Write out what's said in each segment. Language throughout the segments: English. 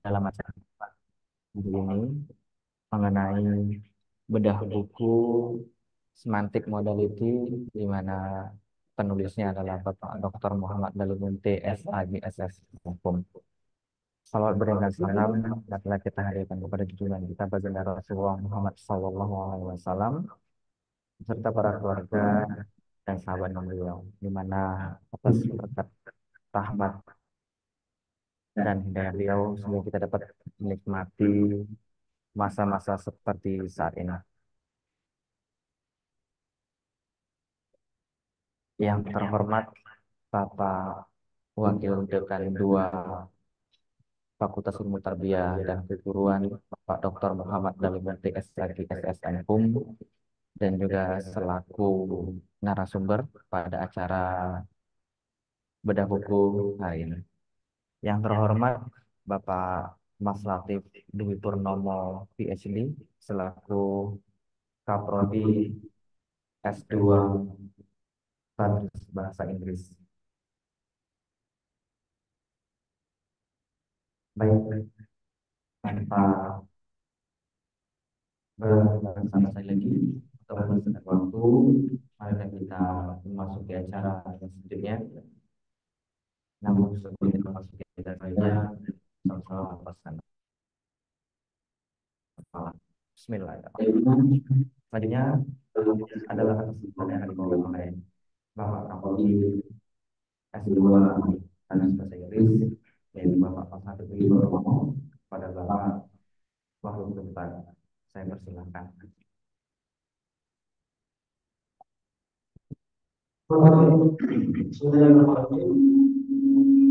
dalam acara ini mengenai bedah buku semantik modality di mana penulisnya adalah Bapak Dr. Muhammad Dalimun TSAG SS Hukum. Salawat berikan salam dan kita hadirkan kepada junjungan kita baginda Rasulullah Muhammad Sallallahu Alaihi Wasallam serta para keluarga dan sahabat beliau di mana atas berkat rahmat dan hidayah beliau semoga kita dapat menikmati masa-masa seperti saat ini. Yang terhormat Bapak Wakil Dekan 2 Fakultas Ilmu Tarbiyah dan Keguruan Bapak Dr. Muhammad Daliman TSLG SSN HUM dan juga selaku narasumber pada acara bedah buku hari ini. Yang terhormat Bapak Mas Latif Dwi Purnomo PhD selaku Kaprodi S2 Bahasa Inggris. Baik, tanpa bersama-sama lagi atau bersama waktu, mari kita memasuki acara yang selanjutnya. Namun sebelum masuk kita saja, sama-sama lepaskan. Bismillahirrahmanirrahim. Selanjutnya adalah kesempatan yang dibawa oleh Bapak Kapolri S2 dan bahasa Inggris yaitu Bapak Pak Satu Romo pada Bapak Wahyu Depan. Saya persilahkan. Assalamualaikum.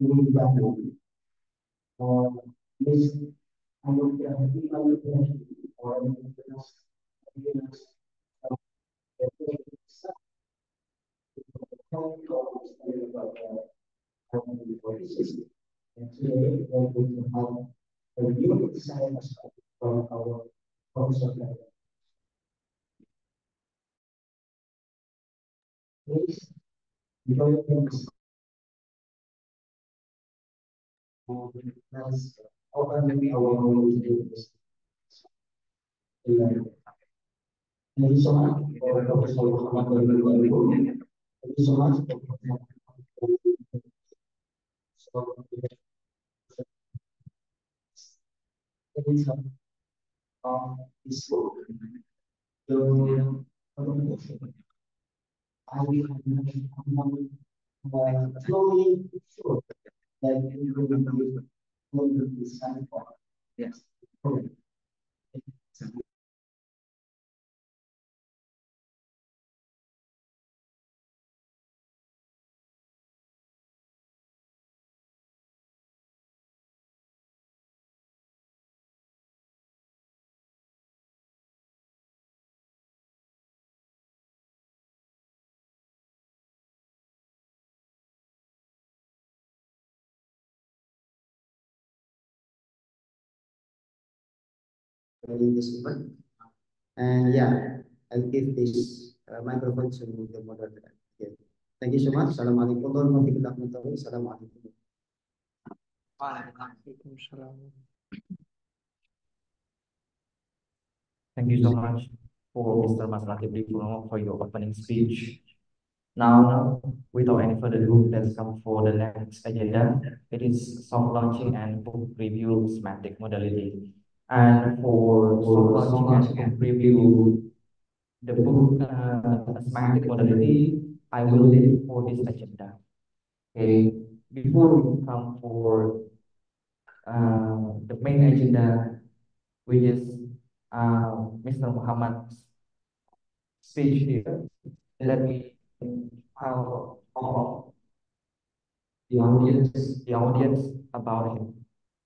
the um, doing that or this I would uh, be my intention or because because and today we're going to have a new design from our professor Please, development Thank you. so much for Thank you so much for this the I uh, slowly sure that you will be going to this kind of Yes. Okay. During this event. And yeah, I'll give this uh, microphone to the moderator. Okay. Thank you so much. Assalamualaikum warahmatullahi wabarakatuh. Assalamualaikum. Thank you so much for Mr. Mas Latif for your opening speech. Now, without any further ado, let's come for the next agenda. It is soft launching and book review semantic modality. And for soft launching and review the book uh, semantic modality, I will lead for this agenda. Okay, before we come for uh, the main agenda, which is uh, Mr. Muhammad's speech here, let me all the audience the audience about him.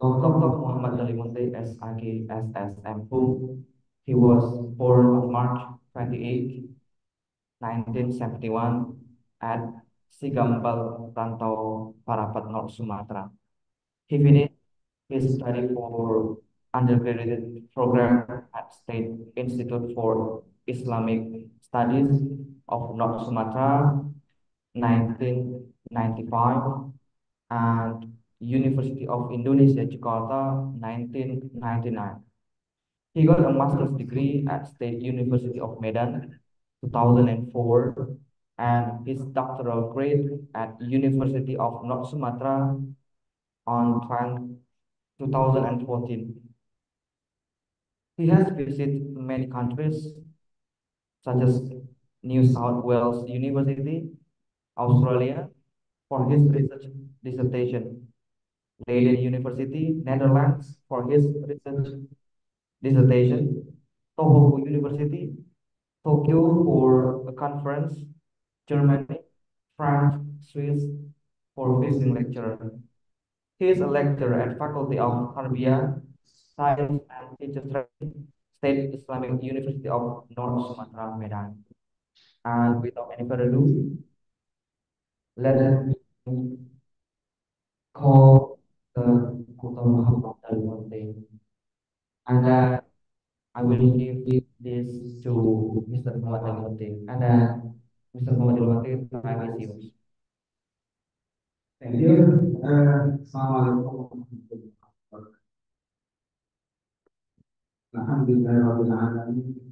Dr. Muhammad Dalimunte SAG SSM He was born on March 28, 1971 at Sigambal, Rantau, Parapat, North Sumatra. He finished his study for undergraduate program at State Institute for Islamic Studies of North Sumatra, 1995, and University of Indonesia, Jakarta, 1999. He got a master's degree at State University of Medan, 2004, and his doctoral grade at University of North Sumatra on 2014. He has visited many countries, such as New South Wales University, Australia, for his research dissertation, Leiden University, Netherlands, for his research dissertation, Tohoku University, Tokyo for a conference, Germany, France, Swiss for visiting lecturer. He is a lecturer at Faculty of Tarbiyah, Science and Teacher Training, State Islamic University of North Sumatra, Medan. And without any further ado, let me call the Dr. Muhammad Al-Munte. And uh, I will give this to Mr. Muhammad Al-Munte. And uh, Mr. Muhammad Al-Munte, time is yours. Thank you. Uh, Assalamualaikum warahmatullahi wabarakatuh.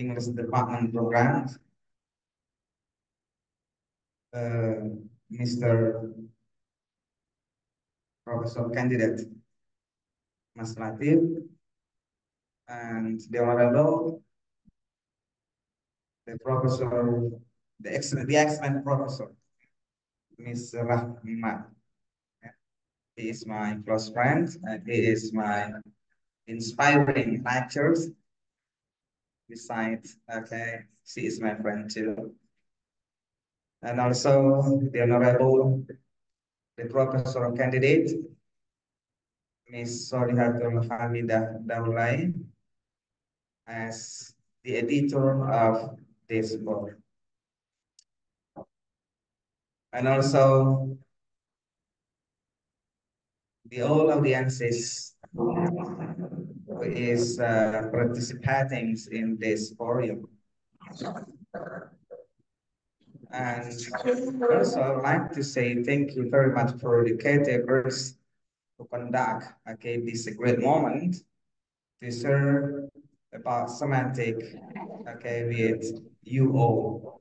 English Department programs, uh, Mr. Professor Candidate Mas Latif, and the Honorable the Professor, the excellent, the excellent Professor, Miss Rahmat. He is my close friend and he is my inspiring lectures. Besides, okay, she is my friend too. And also the Honorable, the Professor candidate, Miss Solihatul Hamidah Daulay, as the editor of this book. And also the all audiences who is uh, participating in this forum. And also I'd like to say thank you very much for the caretakers to conduct okay, this great moment to share about semantic okay, with you all.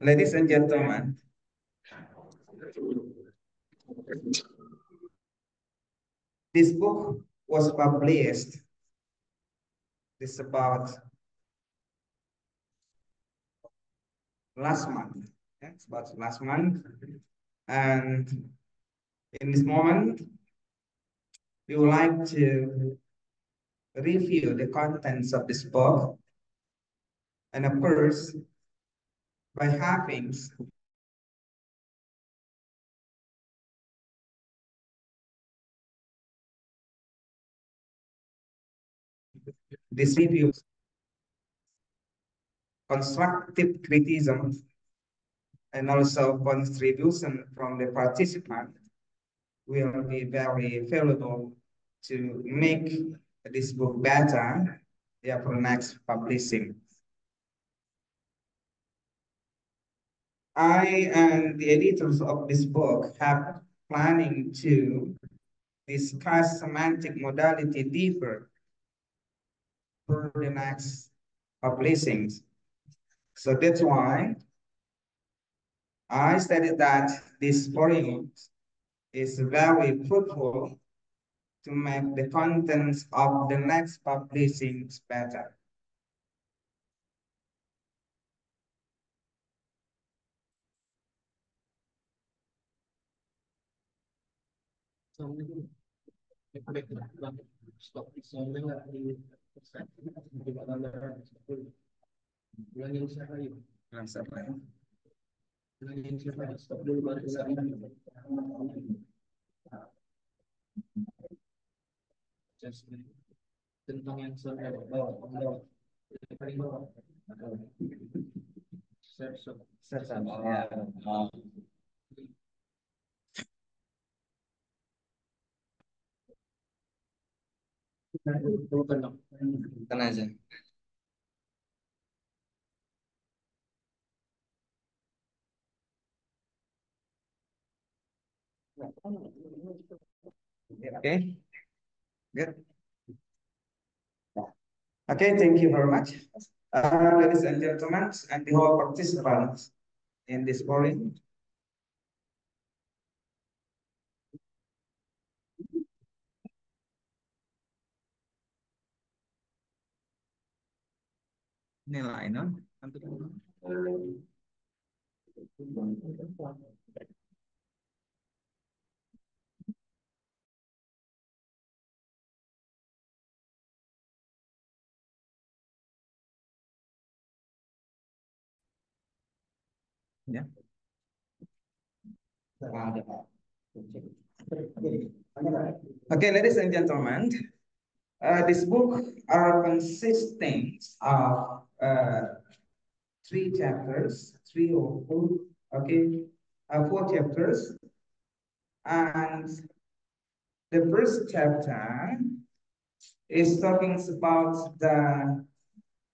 Ladies and gentlemen, this book was published this about last month. Yeah, it's about last month. And in this moment, we would like to review the contents of this book. And of course, by having this review constructive criticism and also contribution from the participant will be very valuable to make this book better yeah, for next publishing. I and the editors of this book have planning to discuss semantic modality deeper for the next publishings. So that's why I stated that this forum is very fruitful to make the contents of the next publishings better. Ulangin siapa yuk? Ulang siapa dulu baru ulangin. Adjustment. Tentang yang Okay, good. Okay, thank you very much. Uh, ladies and gentlemen, and the whole participants in this forum. Nilai, no? Yeah. Okay, ladies and gentlemen, uh, this book are consisting of uh, three chapters, three or four, okay, uh, four chapters. And the first chapter is talking about the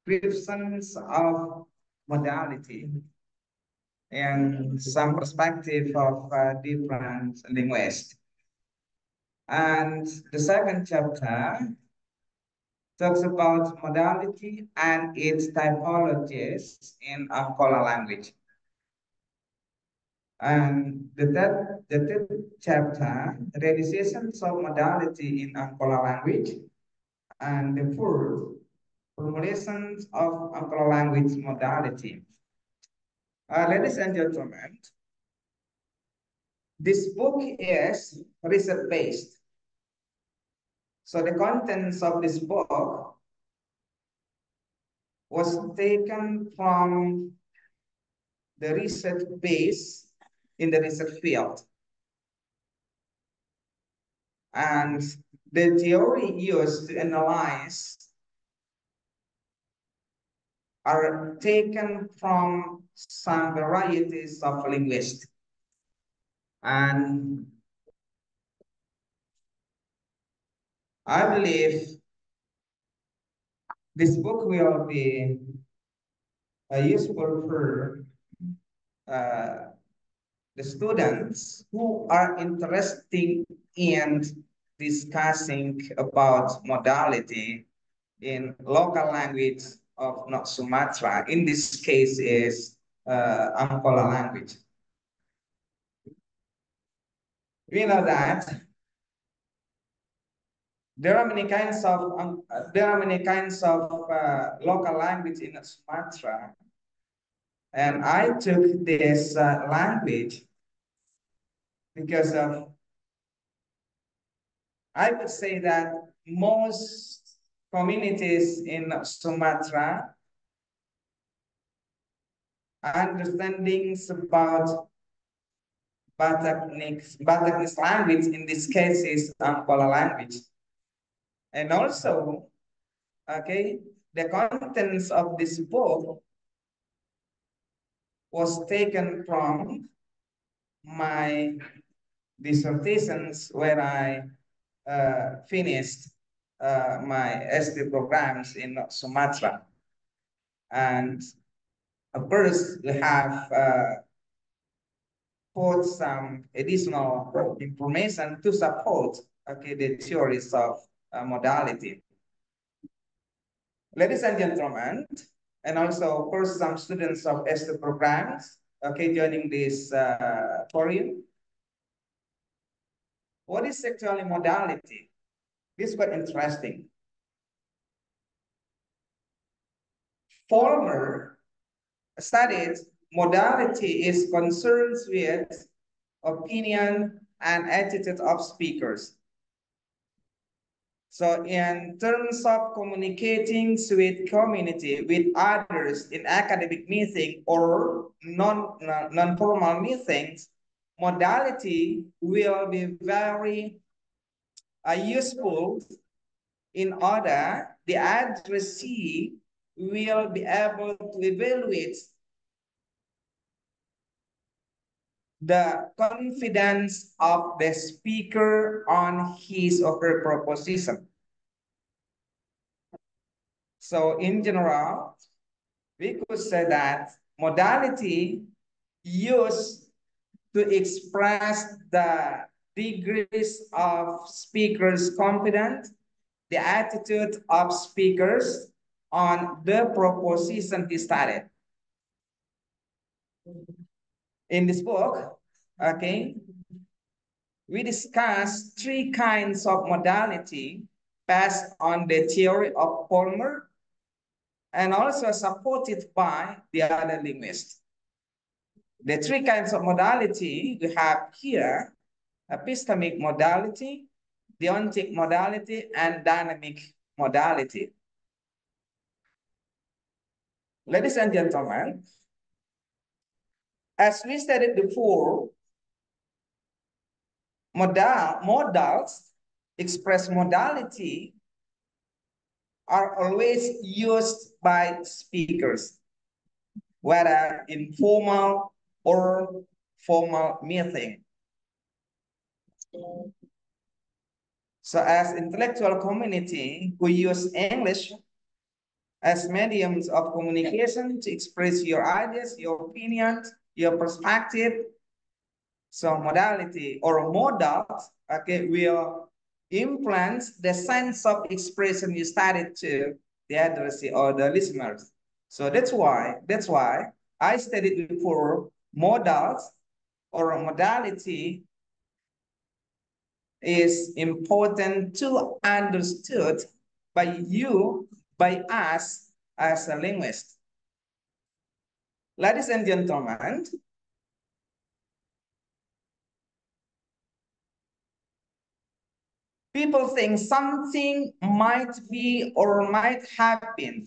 descriptions of modality and some perspective of uh, different linguists. And the second chapter talks about modality and its typologies in Angkola language. And the third, the third chapter, realizations of modality in Angkola language. And the fourth, formulations of Angkola language modality. Uh, ladies and gentlemen, this book is research-based. So the contents of this book was taken from the research base in the research field. And the theory used to analyze are taken from some varieties of linguistics. And I believe this book will be uh, useful for uh, the students who are interested in discussing about modality in local language of North Sumatra. In this case is uh, Angkola language. We know that there are many kinds of um, there are many kinds of uh, local language in Sumatra, and I took this uh, language because of I would say that most communities in Sumatra understandings about Bataknik, Bataknik language in this case is Angkola language. And also, okay, the contents of this book was taken from my dissertations where I uh, finished uh, my SD programs in Sumatra. And of course, we have uh, put some additional information to support okay, the theories of uh, modality. Ladies and gentlemen, and also, of course, some students of SD programs, okay, joining this uh, forum. What is actually modality? This is quite interesting. Former studies, modality is concerned with opinion and attitude of speakers. So in terms of communicating with community, with others in academic meeting or non, non-formal meetings, modality will be very uh, useful in order the addressee will be able to evaluate the confidence of the speaker on his or her proposition. So in general, we could say that modality used to express the degrees of speakers' confidence, the attitude of speakers on the proposition started in this book, okay, we discuss three kinds of modality based on the theory of Palmer and also supported by the other linguists. The three kinds of modality we have here, epistemic modality, deontic modality, and dynamic modality. Ladies and gentlemen, as we stated before, modal, modals express modality are always used by speakers, whether in formal or formal meeting. So as intellectual community, we use English as mediums of communication to express your ideas, your opinions, your perspective. So modality or modal, okay, will influence the sense of expression you started to the addressee or the listeners. So that's why, that's why I stated before modals or modality is important to understood by you, by us as a linguist. Ladies and gentlemen, people think something might be or might have been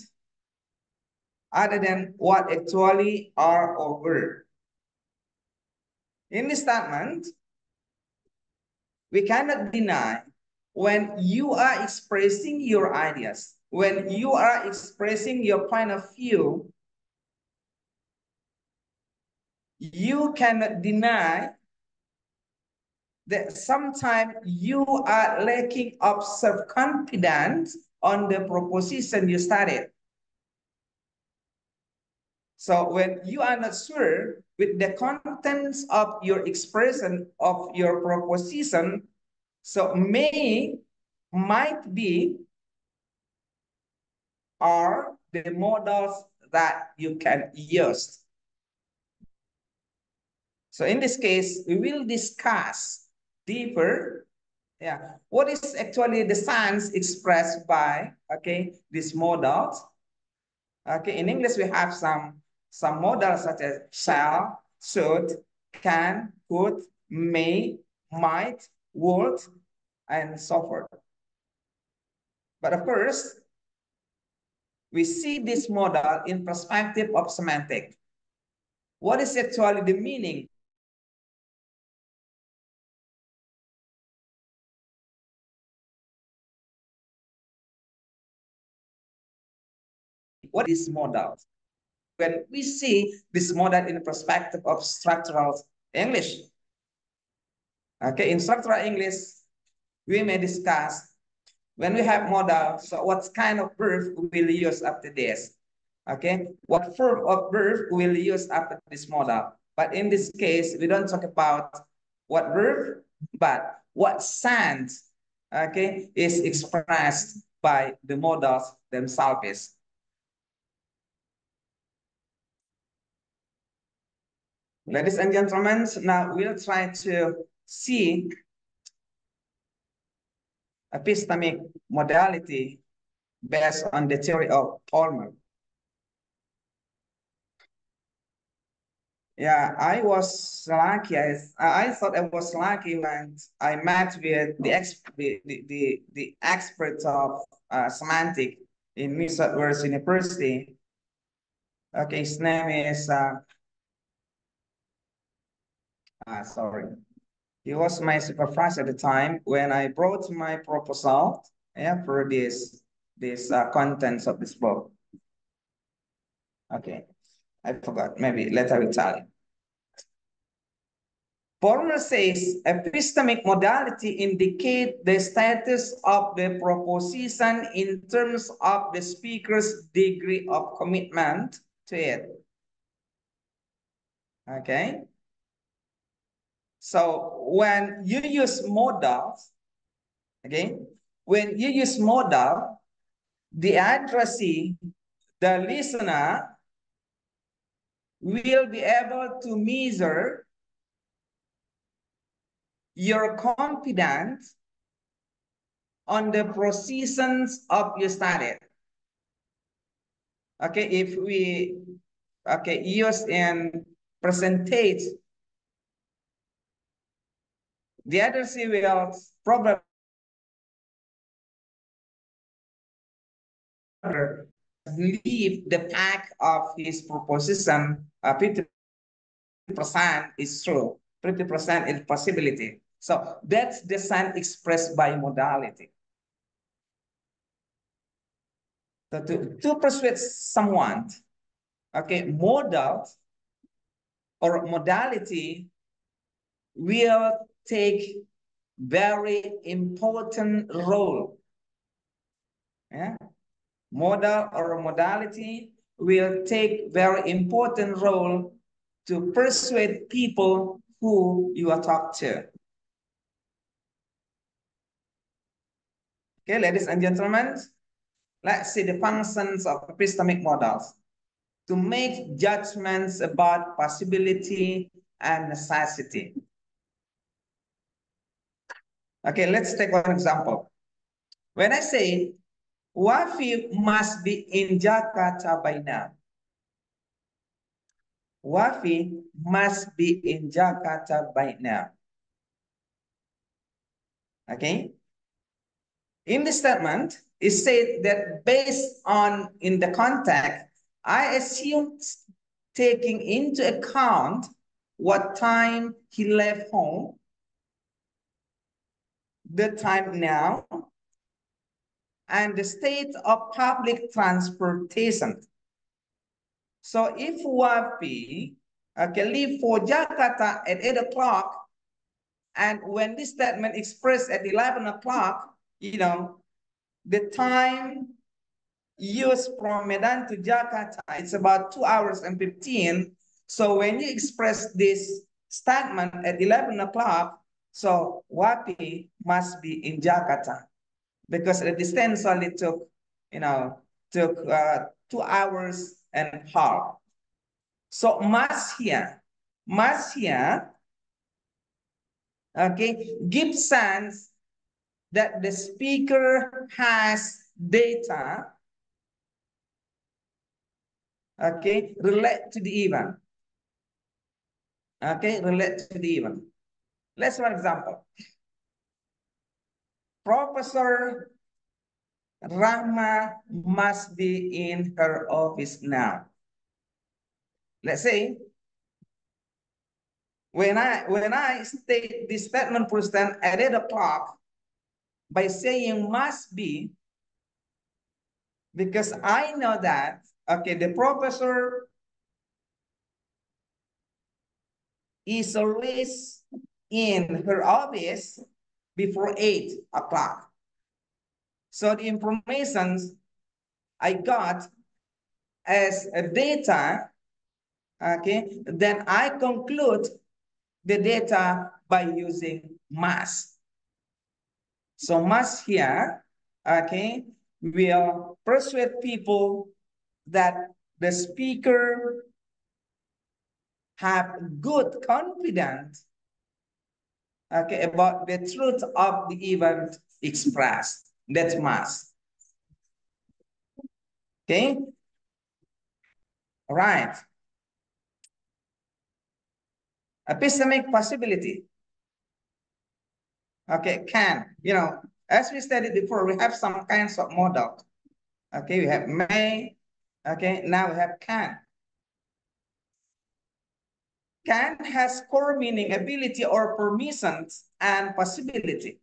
other than what actually are or were. In this statement, we cannot deny when you are expressing your ideas, when you are expressing your point of view, you cannot deny that sometimes you are lacking of self-confidence on the proposition you started. So when you are not sure with the contents of your expression of your proposition, so may, might be, are the modals that you can use. So in this case, we will discuss deeper yeah what is actually the sense expressed by okay these modals okay in english we have some some modals such as shall, should, can, could, may, might, would, and so forth. But of course, we see this modal in perspective of semantic. What is actually the meaning what is modal? when we see this modal in the perspective of structural English. Okay, in structural English, we may discuss when we have modal, so what kind of verb we'll use after this. Okay, what form of verb we'll use after this modal. But in this case, we don't talk about what verb, but what sense, okay, is expressed by the modals themselves. Ladies and gentlemen, now we'll try to see epistemic modality based on the theory of Palmer. Yeah, I was lucky. I, I thought I was lucky when I met with the ex, the, the, the, experts of uh, semantic in New South Wales University. Okay, his name is uh, uh, sorry. He was my supervisor at the time when I brought my proposal yeah, for this, this uh, contents of this book. Okay, I forgot. Maybe later will tell you. Palmer says epistemic modality indicate the status of the proposition in terms of the speaker's degree of commitment to it. Okay. So when you use modals, okay, when you use modal, the addressee, the listener, will be able to measure your confidence on the proceedings of your study. okay, if we, okay, use in percentage, the other will probably leave the fact of his proposition, uh, 50% is true, 50% is possibility. So that's the sign expressed by modality. So to, to persuade someone, okay, modal or modality will take very important role. Yeah? Modal or modality will take very important role to persuade people who you are talking to. Okay, ladies and gentlemen, let's see the functions of epistemic modals. To make judgments about possibility and necessity. Okay, let's take one example. When I say Wafi must be in Jakarta by now. Wafi must be in Jakarta by now. Okay. In the statement, it said that based on in the context, I assume taking into account what time he left home, the time now, and the state of public transportation. So if Wafi uh, can leave for Jakarta at 8 o'clock, and when this statement expressed at 11 o'clock, you know, the time used from Medan to Jakarta, it's about 2 hours and 15. So when you express this statement at 11 o'clock, so Wafi must be in Jakarta because the distance only took, you know, took uh, two hours and half. So must here, here, okay, give sense that the speaker has data, okay, relate to the event. Okay, relate to the event. Let's one example. Professor Rahma must be in her office now. Let's say when I when I state this statement for present at 8 o'clock by saying must be because I know that okay the professor is always in her office before 8 o'clock. So the information I got as a data, okay, then I conclude the data by using mass. So mass here, okay, will persuade people that the speaker have good confidence okay, about the truth of the event expressed. That's mass. Okay? All right. Epistemic possibility. Okay, can. You know, as we studied before, we have some kinds of modal. Okay, we have may. Okay, now we have can. Can has core meaning, ability, or permissions and possibility.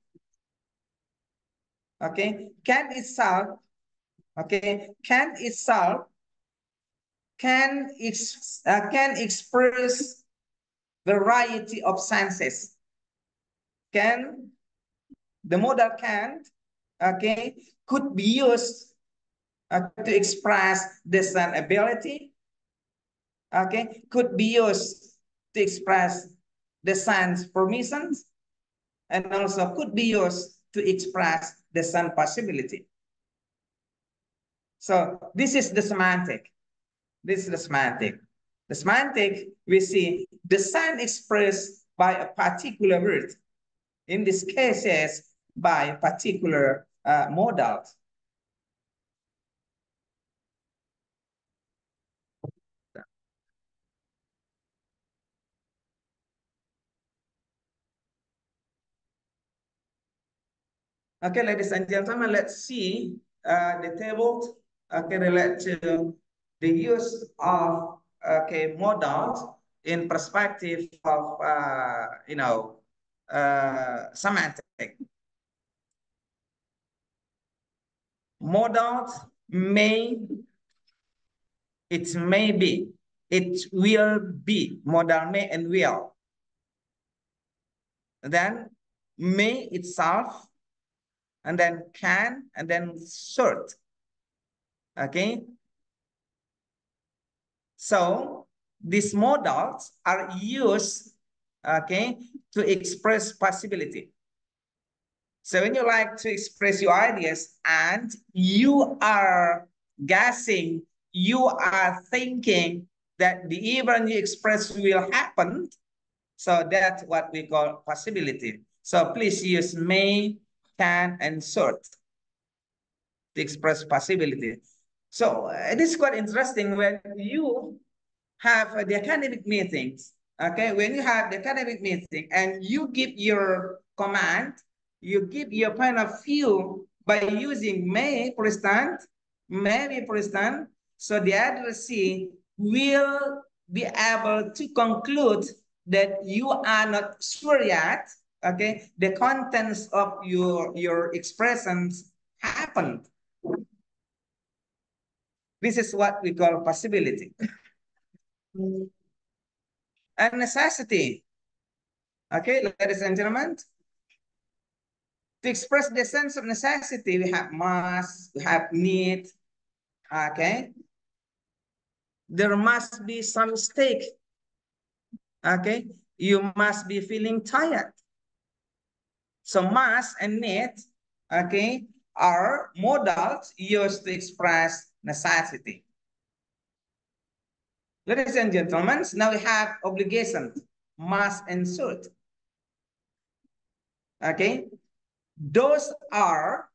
Okay, can itself, okay, can itself can, ex uh, can express variety of senses. Can, the modal can, okay, could be used uh, to express discernibility, okay, could be used to express the sun's permissions and also could be used to express the sun possibility. So this is the semantic. This is the semantic. The semantic, we see the sun expressed by a particular word. In this case, is by a particular uh. Okay, ladies and gentlemen, let's see uh, the table okay, relate to the use of okay modals in perspective of uh, you know uh, semantic. Modals may, it may be, it will be, modal may and will. Then may itself, and then can, and then should. Okay. So these modals are used, okay, to express possibility. So when you like to express your ideas and you are guessing, you are thinking that the event you express will happen. So that's what we call possibility. So please use may, can, and should to express possibility. So uh, it is quite interesting when you have uh, the academic meetings, okay? When you have the academic meeting and you give your command, you give your point of view by using may, present, maybe, for instance, so the addressee will be able to conclude that you are not sure yet, okay, the contents of your, your expressions happened. This is what we call possibility. and necessity. Okay, ladies and gentlemen. To express the sense of necessity, we have must, we have need. Okay. There must be some stake. Okay. You must be feeling tired. So must and need, okay, are modals used to express necessity. Ladies and gentlemen, now we have obligation, must and should. Okay, those are,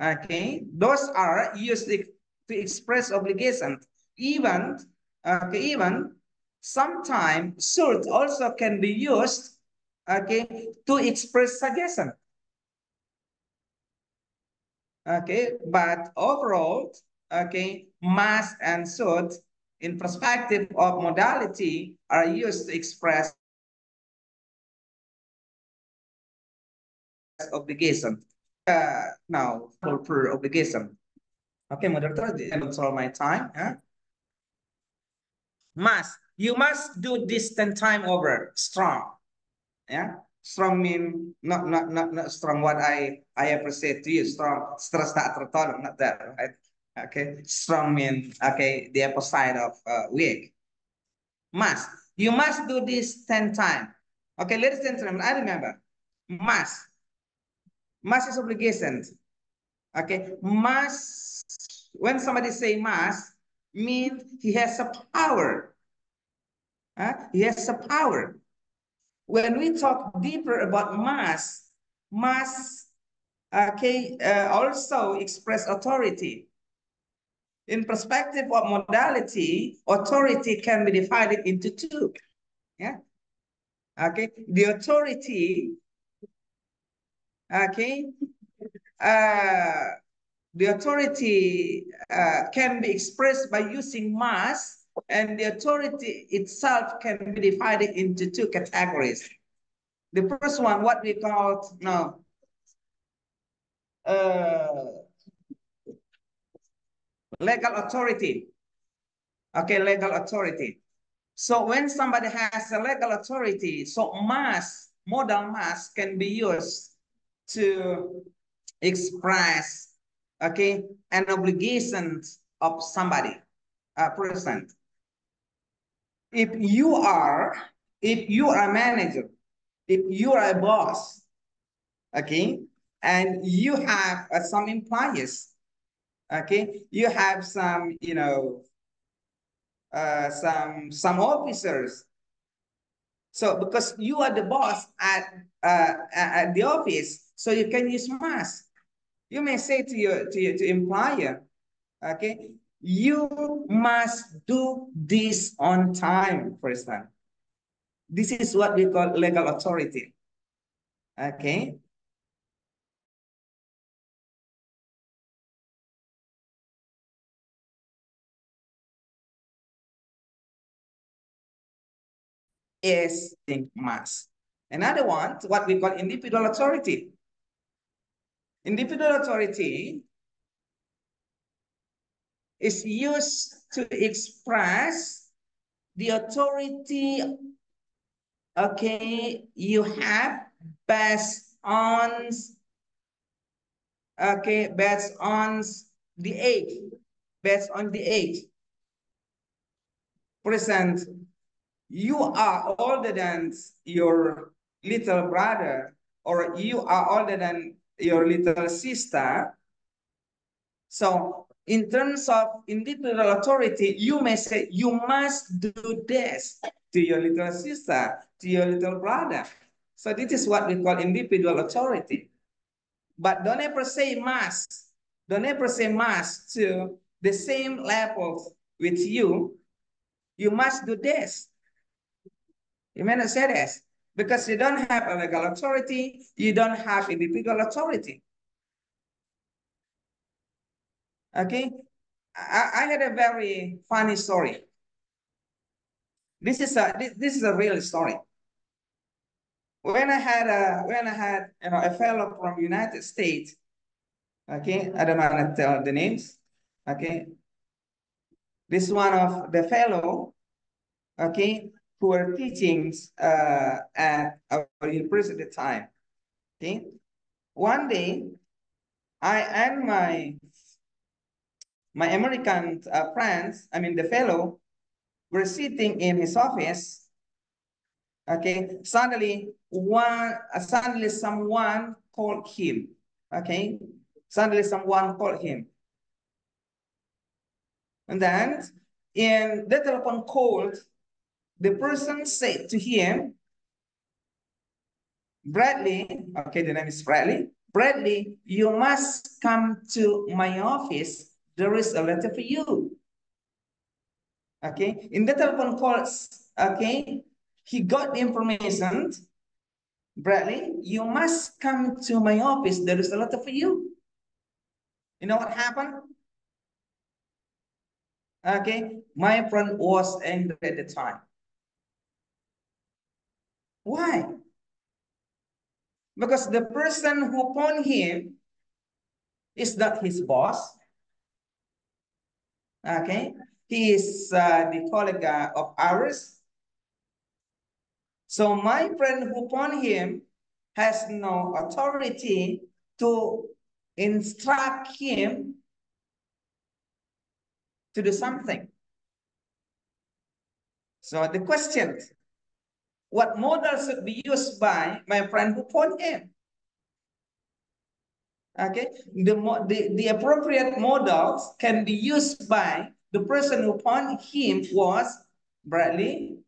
okay, those are used to, to express obligation. Even, okay, even sometimes should also can be used, okay, to express suggestion. Okay, but overall, okay, must and should in perspective of modality are used to express obligation. Uh, now, for, for obligation. Okay, moderator, I solve my time. Huh? Must. You must do this 10 time over. Strong. Yeah? Strong mean not not not not strong what I I appreciate to you. Strong stress tak tertolong not that right? Okay? Strong mean okay the opposite of uh, weak. Must you must do this 10 times okay ladies and gentlemen I remember. Must must is obligation. Okay? Must when somebody say must mean he has a power. Huh? he has a power when we talk deeper about mass, mass okay, uh, also express authority. In perspective of modality, authority can be divided into two. Yeah. Okay. The authority, okay, uh, the authority uh, can be expressed by using mass and the authority itself can be divided into two categories. The first one, what we call now, uh, legal authority. Okay, legal authority. So when somebody has a legal authority, so mass, modal mass can be used to express, okay, an obligation of somebody, a person if you are, if you are a manager, if you are a boss, okay, and you have uh, some employees, okay, you have some, you know, uh, some some officers. So because you are the boss at uh, at the office, so you can use mask. You may say to your to your to employer, okay, you must do this on time, for example. This is what we call legal authority. Okay. Is think must. Another one, what we call individual authority. Individual authority is used to express the authority okay you have based on okay based on the age based on the age present you are older than your little brother or you are older than your little sister. So in terms of individual authority, you may say, you must do this to your little sister, to your little brother. So this is what we call individual authority. But don't ever say must. Don't ever say must to the same level with you. You must do this. You may not say this because you don't have a legal authority. You don't have individual authority. Okay, I, I had a very funny story. This is a this, this is a real story. When I had a when I had you know a fellow from United States, okay, I don't want to tell the names, okay. This one of the fellow, okay, who were teaching uh, at our university time. Okay, one day, I and my my American uh, friends, I mean the fellow, were sitting in his office. Okay, suddenly one, uh, suddenly someone called him. Okay, suddenly someone called him. And then in the telephone call, the person said to him, Bradley, okay, the name is Bradley. Bradley, you must come to my office there is a letter for you. Okay, in the telephone calls, okay, he got the information. Bradley, you must come to my office. There is a letter for you. You know what happened? Okay, my friend was angry at the time. Why? Because the person who pawned him is not his boss, Okay, he is uh, the colleague uh, of ours. So my friend who pawned him has no authority to instruct him to do something. So the question, what modal should be used by my friend who pawned him? Okay, the, the, the appropriate modals can be used by the person upon him was Bradley.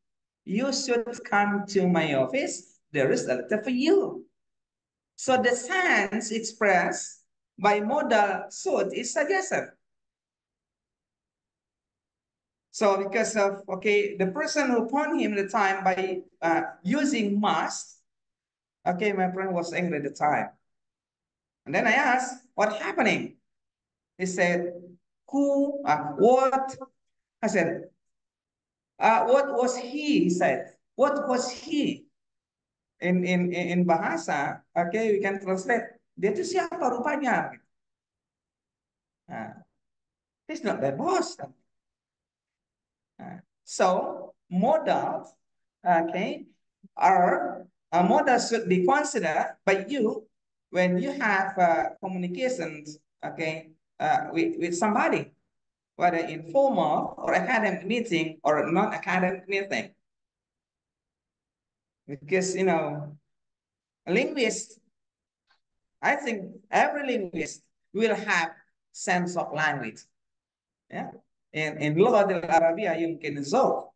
You should come to my office. There is a letter for you. So the sense expressed by modal should is suggestive. So because of, okay, the person who pawned him the time by uh, using must, okay, my friend was angry at the time. And then I asked, what happening? He said, who, uh, what? I said, uh, what was he? He said, what was he? In, in, in bahasa, okay, we can translate. Dia itu siapa rupanya? Uh, he's not the boss. Uh, so, modals, okay, are, a modal should be considered by you when you have uh, communications, okay, uh, with, with somebody, whether informal or academic meeting or non-academic meeting. Because, you know, a linguist, I think every linguist will have sense of language. Yeah. In, in Lugha al-Arabiyya يمكن الذوق.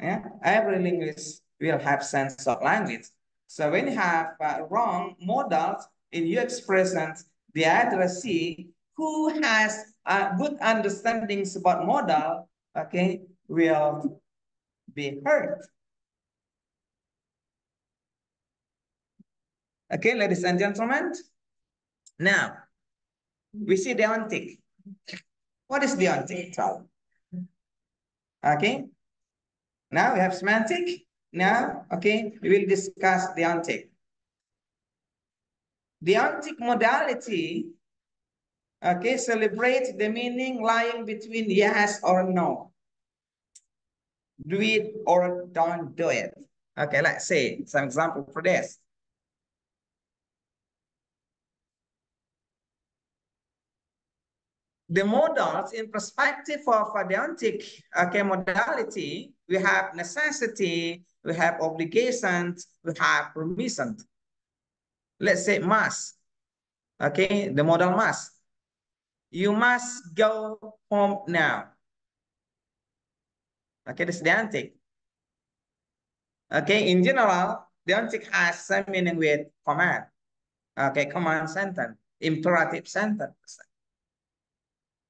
Yeah. Every linguist will have sense of language. So when you have uh, wrong modals in your expressions, the addressee who has uh, good understandings about modal, okay, will be hurt. Okay, ladies and gentlemen. Now, we see deontic. What is deontic? Okay. Now we have semantic. Now, okay, we will discuss deontic. The Deontic modality, okay, celebrate the meaning lying between yes or no. Do it or don't do it. Okay, let's say some example for this. The modals in perspective of deontic okay, uh, modality, we have necessity, we have obligations, we have permission. Let's say must, okay, the modal must. You must go home now. Okay, this is deontic. Okay, in general, the deontic has some meaning with command. Okay, command sentence, imperative sentence.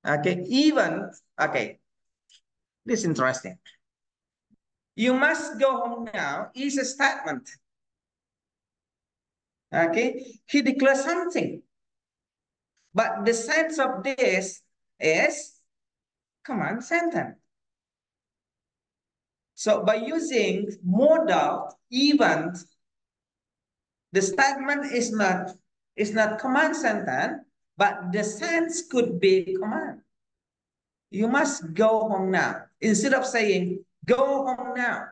Okay, even, okay, this is interesting. You must go home now is a statement. Okay, he declares something. But the sense of this is command sentence. So by using modal even, the statement is not is not command sentence, but the sense could be command. You must go home now. Instead of saying, go home now.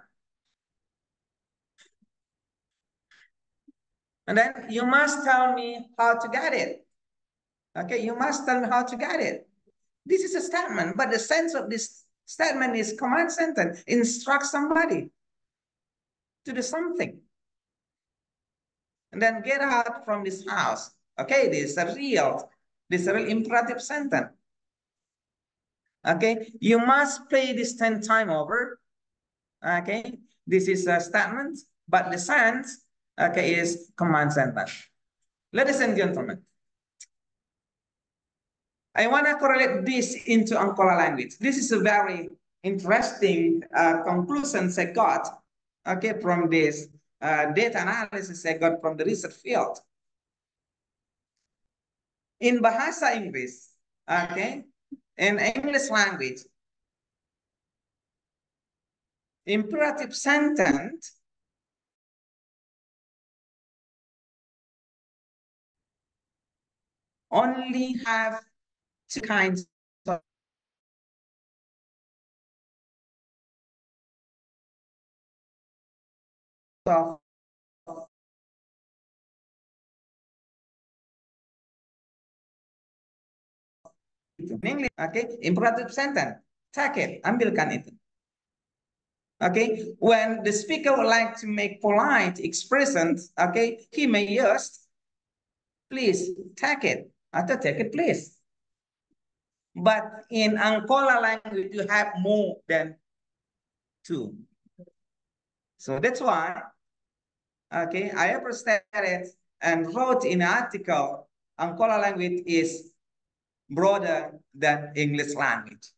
And then you must tell me how to get it. Okay, you must tell me how to get it. This is a statement, but the sense of this statement is command sentence. Instruct somebody to do something. And then get out from this house. Okay, this is a real a imperative sentence. Okay, you must play this 10 time over. Okay, this is a statement, but the sense, okay, is command sentence. Ladies and gentlemen, I want to correlate this into Angkola language. This is a very interesting uh, conclusions I got, okay, from this uh, data analysis I got from the research field. In Bahasa Inggris, okay, in English language, imperative sentence only have two kinds of English, okay, imperative sentence. Take it, ambilkan itu. Okay, when the speaker would like to make polite expressions, okay, he may use, please take it, atau take it please. But in Angkola language, you have more than two. So that's why, okay, I ever studied and wrote in an article, Angkola language is broader than English language.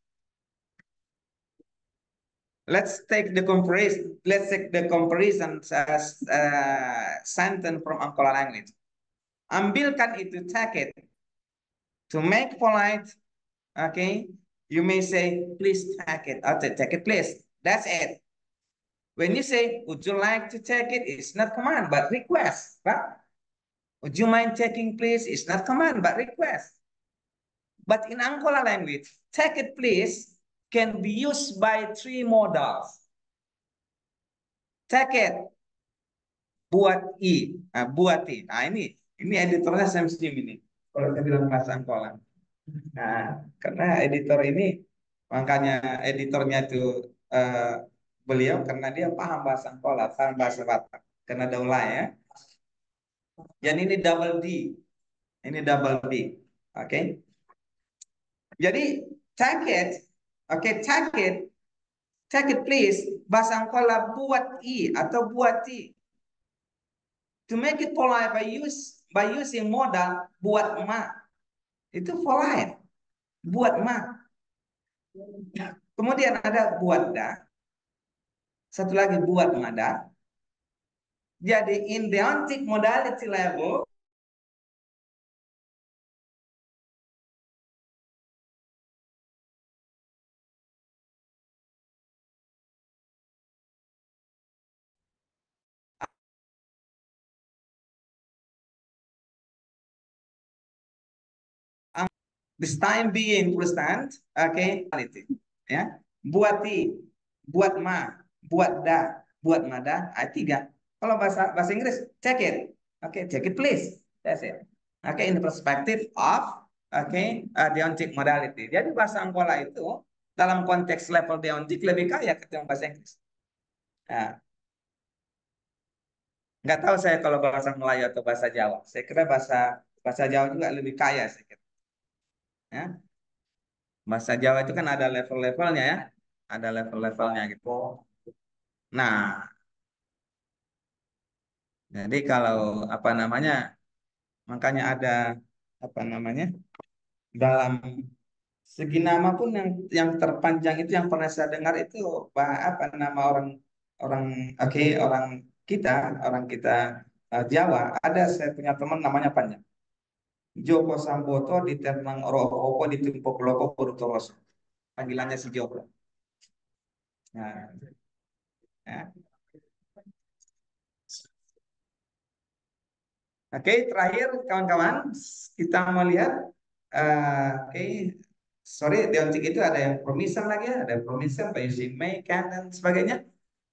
Let's take the comparison. Let's take the comparison as uh, sentence from Angkola language. Ambilkan itu, take it. To make polite, okay, you may say, please take it. Or take it, please. That's it. When you say, would you like to take it? It's not command, but request. Right? Would you mind taking, please? It's not command, but request. But in Angola language, take it please can be used by three modals. Take it, buat i, nah, buat i. Nah ini, ini editornya Sam Sim ini. Kalau saya bilang bahasa Angola. Nah, karena editor ini, makanya editornya itu uh, beliau karena dia paham bahasa Angola, paham bahasa Batak. Karena daulah ya. Dan ini double D. Ini double D. Oke. Okay? Jadi take it, oke okay, take it, take it please, bahasa Angkola buat i atau buat i. To make it polite by use by using modal buat ma. Itu polite. Buat ma. Kemudian ada buat da. Satu lagi buat mada. Jadi in deontic modality level This time being present, okay, quality. Ya, buati, buat ma, buat da, buat mada, ah, tiga. Kalau bahasa bahasa Inggris, check it. Okay, check it please. That's it. Okay, in the perspective of okay, uh, deontic modality. Jadi bahasa Angola itu dalam konteks level deontik lebih kaya ketimbang bahasa Inggris. Nah, nggak tahu saya kalau bahasa Melayu atau bahasa Jawa. Saya kira bahasa bahasa Jawa juga lebih kaya saya kira. Ya. Bahasa Jawa itu kan ada level-levelnya ya. Ada level-levelnya gitu. Nah, jadi kalau apa namanya, makanya ada apa namanya dalam segi nama pun yang yang terpanjang itu yang pernah saya dengar itu apa nama orang orang oke okay, orang kita orang kita uh, Jawa ada saya punya teman namanya panjang Joko Samboto di Ternang Oro di Timpo Peloko Purutoroso. Panggilannya si Joko. Nah, ya. Oke, okay, terakhir kawan-kawan, kita mau lihat. Uh, Oke, okay. sorry, deontik itu ada yang permission lagi ada permission by using can, dan sebagainya.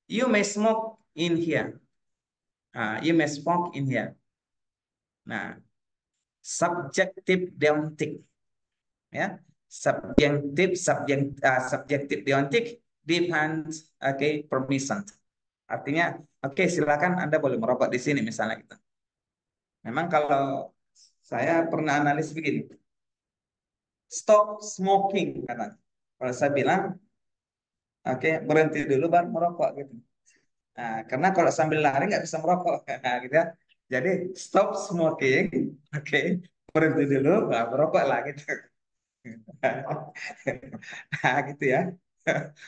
You may smoke in here. Uh, you may smoke in here. Nah, subjektif deontik. Ya, subjektif subjek uh, subjektif deontik depends okay, permission. Artinya, oke okay, silakan Anda boleh merokok di sini misalnya gitu. Memang kalau saya pernah analis begini. Stop smoking kata. Kalau saya bilang oke okay, berhenti dulu baru merokok gitu. Nah, karena kalau sambil lari nggak bisa merokok gitu ya. Jadi stop smoking, oke, berhenti dulu, nah, merokok lah gitu. nah, gitu ya.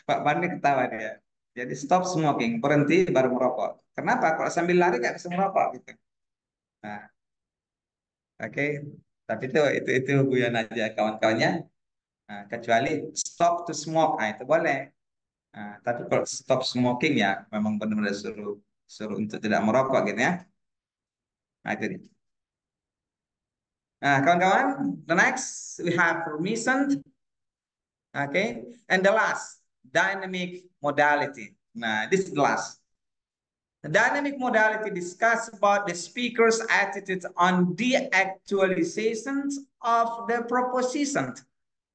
Pak Bani ketawa dia. Jadi stop smoking, berhenti baru merokok. Kenapa? Kalau sambil lari nggak bisa merokok gitu. Nah, oke. Okay. Tapi itu itu itu guyon aja kawan-kawannya. Nah, kecuali stop to smoke, nah, itu boleh. Nah, tapi kalau stop smoking ya memang benar-benar suruh suruh untuk tidak merokok gitu ya. Nah, itu dia. Nah, kawan-kawan, the next we have permission. Okay, and the last dynamic modality. Nah, this is the last. The dynamic modality discuss about the speaker's attitude on the actualizations of the proposition.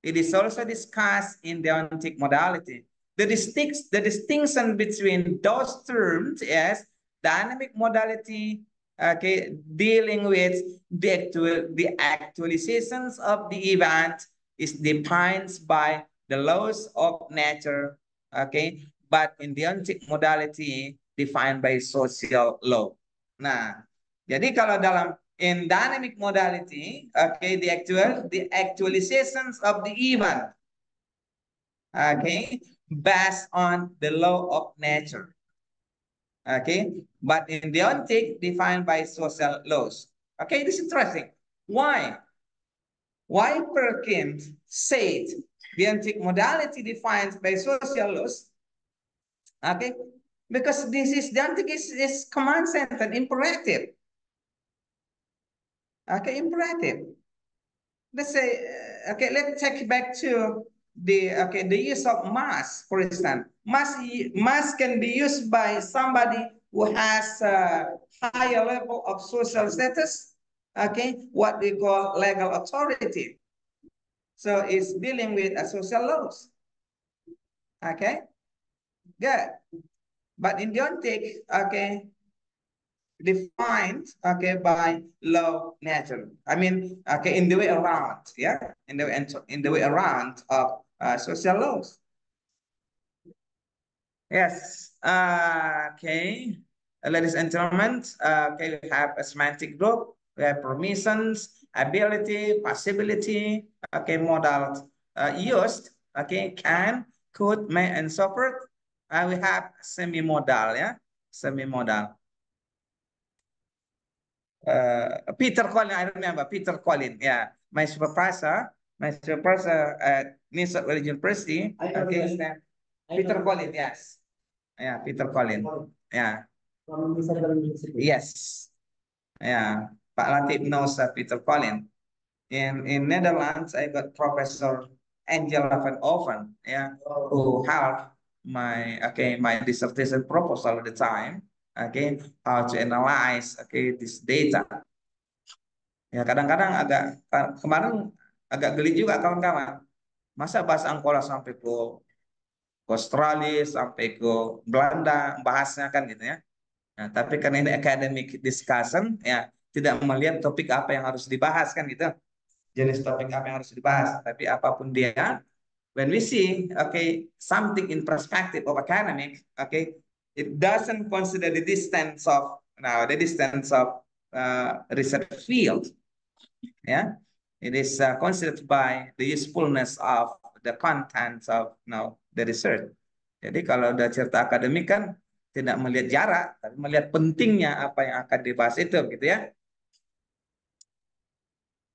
It is also discussed in the deontic modality. The, distinct, the distinction between those terms is dynamic modality okay, dealing with the, actual, the actualizations of the event is defined by the laws of nature, okay, but in the deontic modality defined by social law. Nah, jadi kalau dalam in dynamic modality, okay, the actual the actualizations of the event, okay, based on the law of nature. Okay, but in deontic defined by social laws. Okay, this is interesting. Why? Why Perkins said deontic modality defined by social laws? Okay, because this is deontic is, is command sentence imperative. Okay, imperative. Let's say, uh, okay, let's take back to the okay the use of mass, for instance. Mass, mass can be used by somebody who has a higher level of social status, okay, what we call legal authority. So it's dealing with a social laws. Okay, good. But in deontic, okay, defined okay by law nature i mean okay in the way around yeah in the in the way around of uh, social laws yes uh, okay. Ladies and gentlemen uh, okay we have a semantic group. We have permissions ability possibility okay modal uh, used okay can could may and so forth. Uh, we have semi modal yeah? Semi modal uh, Peter Collin, I remember Peter Collin. Yeah, my supervisor, my supervisor at Minnesota Religion University. Okay, Peter Collin, yes. Yeah, Peter Collin. Yeah. Yes. Yeah, Pak Latif knows uh, Peter Collin. In in Netherlands, I got Professor Angela van Oven, yeah, who helped my okay my dissertation proposal at the time. Okay, how to analyze okay this data. Ya kadang-kadang agak kemarin agak geli juga kawan-kawan. Masa bahasa Angkola sampai ke Australia sampai ke Belanda bahasnya kan gitu ya. Nah, tapi karena ini academic discussion ya tidak melihat topik apa yang harus dibahas kan gitu. Jenis topik apa yang harus dibahas, tapi apa pun dia when we see okay something in perspective of academic, okay, it doesn't consider the distance of now the distance of uh, research field. Yeah, it is uh, considered by the usefulness of the contents of you know, the research. Jadi kalau udah cerita akademik kan tidak melihat jarak, tapi melihat pentingnya apa yang akan dibahas itu, gitu ya.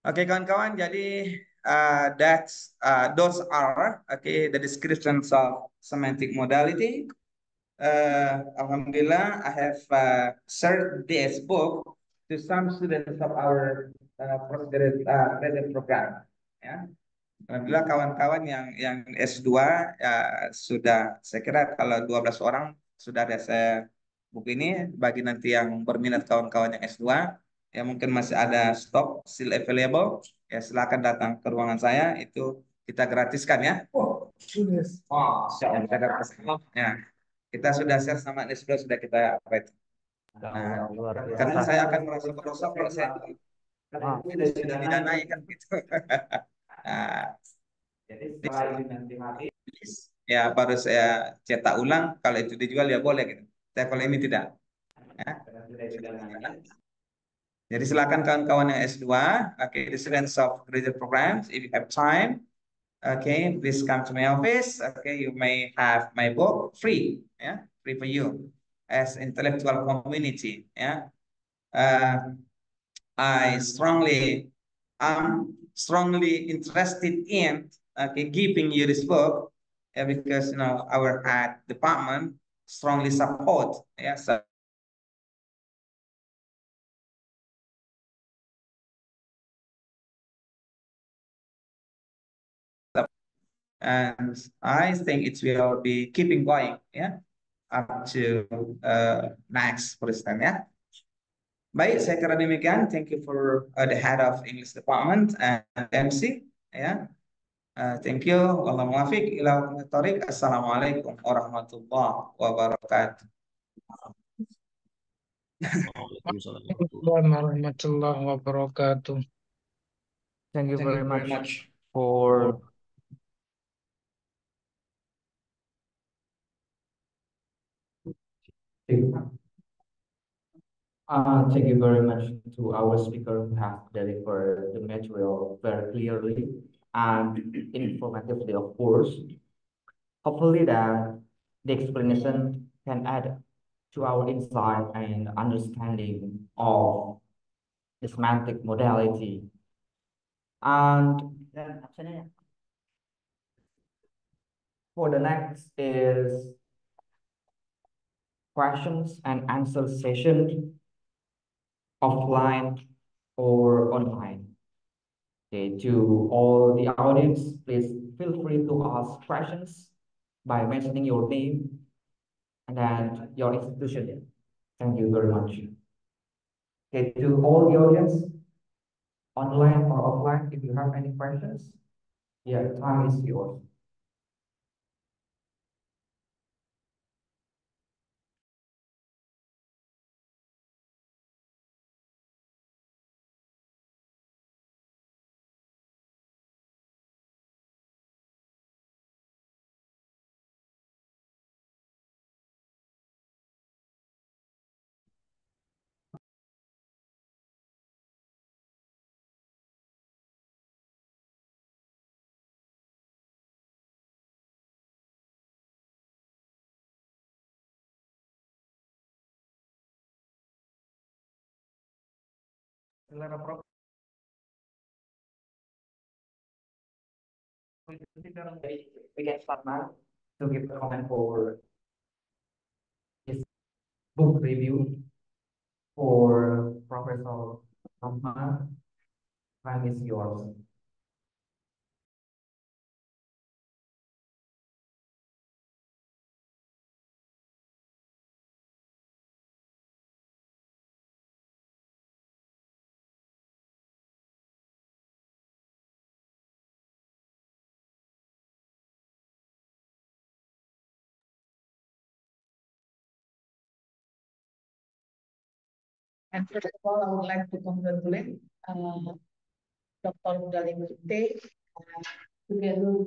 Oke okay, kawan-kawan, jadi uh, that's uh, those are okay the descriptions of semantic modality. Uh, Alhamdulillah, I have uh, shared this book to some students of our postgraduate uh, program. Ya. Alhamdulillah kawan-kawan yang yang S2 ya sudah saya kira kalau 12 orang sudah ada saya buku ini bagi nanti yang berminat kawan-kawan yang S2 ya mungkin masih ada stok still available ya silakan datang ke ruangan saya itu kita gratiskan ya. Oh, oh kita gratiskan. Ya. Kita sudah share sama S2 sudah kita apa itu. Nah, karena saya akan merasa berdosa kalau saya ah. sudah didanai kan gitu. Nah, jadi nanti ya baru saya cetak ulang. Kalau itu dijual ya boleh gitu. Tapi kalau ini tidak. Ya. Jadi silakan kawan-kawan yang S2, okay, the students of graduate programs, if you have time, okay, please come to my office. Okay, you may have my book free, yeah, free for you as intellectual community. Yeah, uh, I strongly am strongly interested in okay, giving you this book yeah, because you know our art department strongly support yeah so and I think it will be keeping going yeah up to uh, next Preston yeah Baik, saya kira demikian. Thank you for uh, the head of English department and MC. Ya, uh, thank you. Wallahu muwafiq ila Assalamualaikum warahmatullahi wabarakatuh. warahmatullahi wabarakatuh. Thank you very much for Thank you. Uh, thank you very much to our speaker who has delivered the material very clearly and informatively, of course. Hopefully that the explanation can add to our insight and understanding of the semantic modality. And for the next is questions and answer session offline or online. Okay, to all the audience, please feel free to ask questions by mentioning your name and then your institution. Thank you very much. Okay, to all the audience, online or offline, if you have any questions, yeah, time is yours. Selera proper we can start now to give a comment for his book review for Professor Rahman. Time is yours. And first of all, I would like to congratulate uh, Dr. Dalim Kute, uh, together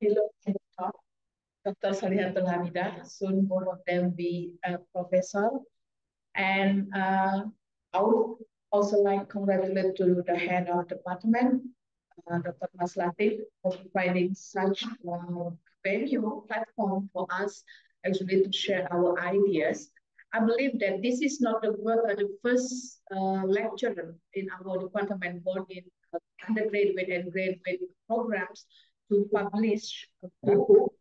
Hello, Dr. Salihatul Hamidah. Soon both of them be a professor. And uh, I would also like to congratulate to the head of department, uh, Dr. Mas Latif, for providing such a venue platform for us actually to share our ideas I believe that this is not the, uh, the first uh, lecture in our department, both in uh, undergraduate and graduate programs, to publish a book,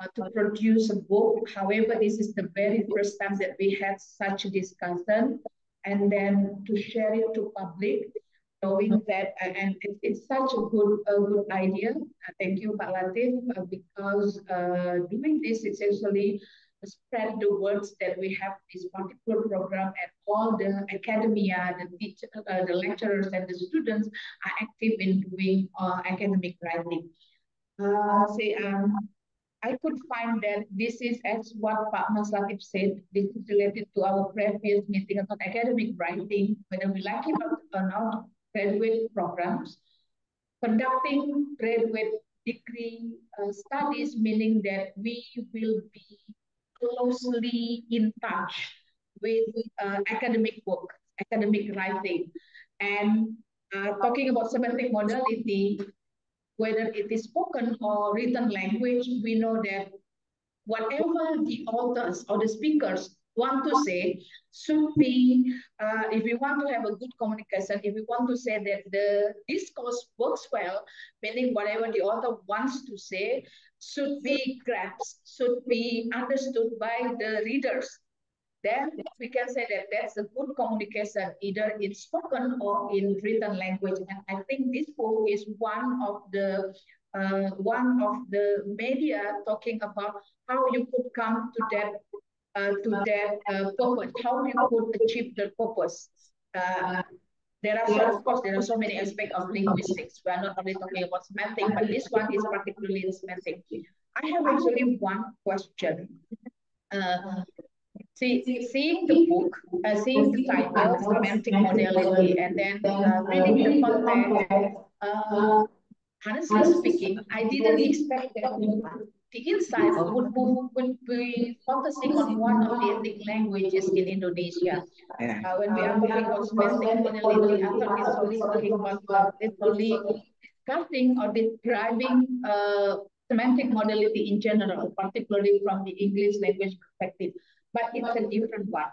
uh, to produce a book. However, this is the very first time that we had such a discussion, and then to share it to public, knowing that, uh, and it, it's such a good, a good idea. Uh, thank you, Pak Latif, because doing this is actually spread the words that we have this particular program and all the academia, the teacher, uh, the lecturers and the students are active in doing uh, academic writing. Uh, say, um, I could find that this is as what Pak Mas Latif said, this is related to our previous meeting about academic writing, whether we like it or not, graduate programs. Conducting graduate degree uh, studies, meaning that we will be closely in touch with uh, academic work, academic writing. And uh, talking about semantic modality, whether it is spoken or written language, we know that whatever the authors or the speakers want to say should be, uh, if we want to have a good communication, if we want to say that the discourse works well, meaning whatever the author wants to say, should be grasped, should be understood by the readers. Then we can say that that's a good communication, either in spoken or in written language. And I think this book is one of the uh, one of the media talking about how you could come to that to that uh, purpose, how you could achieve the purpose. Uh, there are so, of course, there are so many aspects of linguistics. We are not only talking about semantic, but this one is particularly semantic. I have actually one question. Uh, see, seeing the book, uh, seeing the title, semantic modality, and then uh, reading the content, uh, honestly speaking, I didn't expect that the insight would, would be focusing on one of the ethnic languages in Indonesia. Yeah. Uh, when we are talking about semantic modality, I thought it's only talking about uh, it's only discussing or describing uh, semantic modality in general, particularly from the English language perspective. But it's a different one.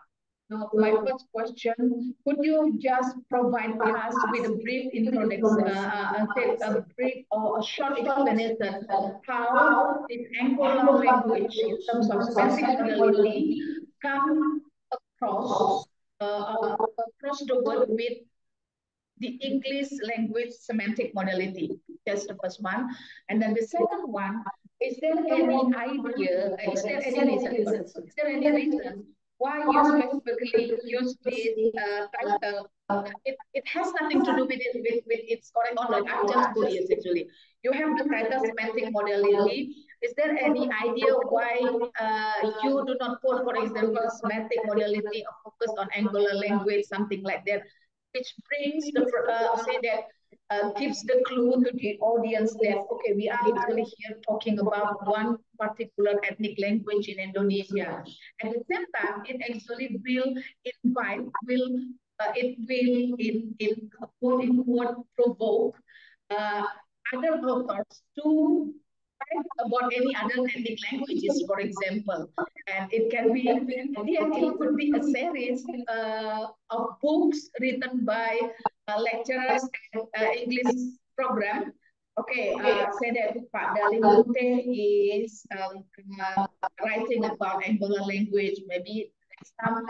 So my first question, could you just provide us with a brief introduction, uh, uh, a brief or a short explanation how the Angkola language in terms of modality come across uh, across the world with the English language semantic modality. That's the first one. And then the second one, is there any idea, is there any reason, is there any reason why you specifically use this uh, title. Uh, it, it has nothing to do with it with, with its correct or not. I'm just curious actually. You have the title semantic modality. Is there any idea why uh, you do not put, for example, semantic modality or focus on Angkola language, something like that, which brings the uh, say that uh, gives the clue to the audience that, okay, we are actually here talking about one particular ethnic language in Indonesia. At the same time, it actually will invite, will uh, it will in, in quote unquote provoke uh, other authors to write about any other ethnic languages, for example. And it can be, again, it could be a series uh, of books written by uh, lecturers and uh, English program. Okay, uh, say that Pak Dalim is um, uh, writing about Angkola language. Maybe some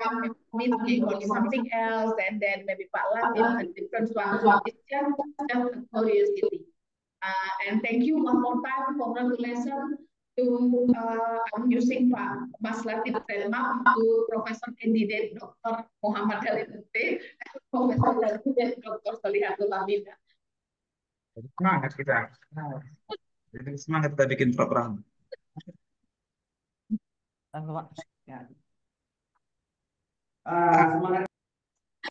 meeting or something else, and then maybe Pak Latif a different one. It's just, just a curiosity. Uh, and thank you one more time. Congratulations to uh, I'm using Pak Mas Latif trademark to Professor Candidate Dr. Muhammad Dalipute, Professor Candidate Dr. Solihatul Hamida. Semangat kita. Jadi semangat kita bikin program. Ya. Ah, semangat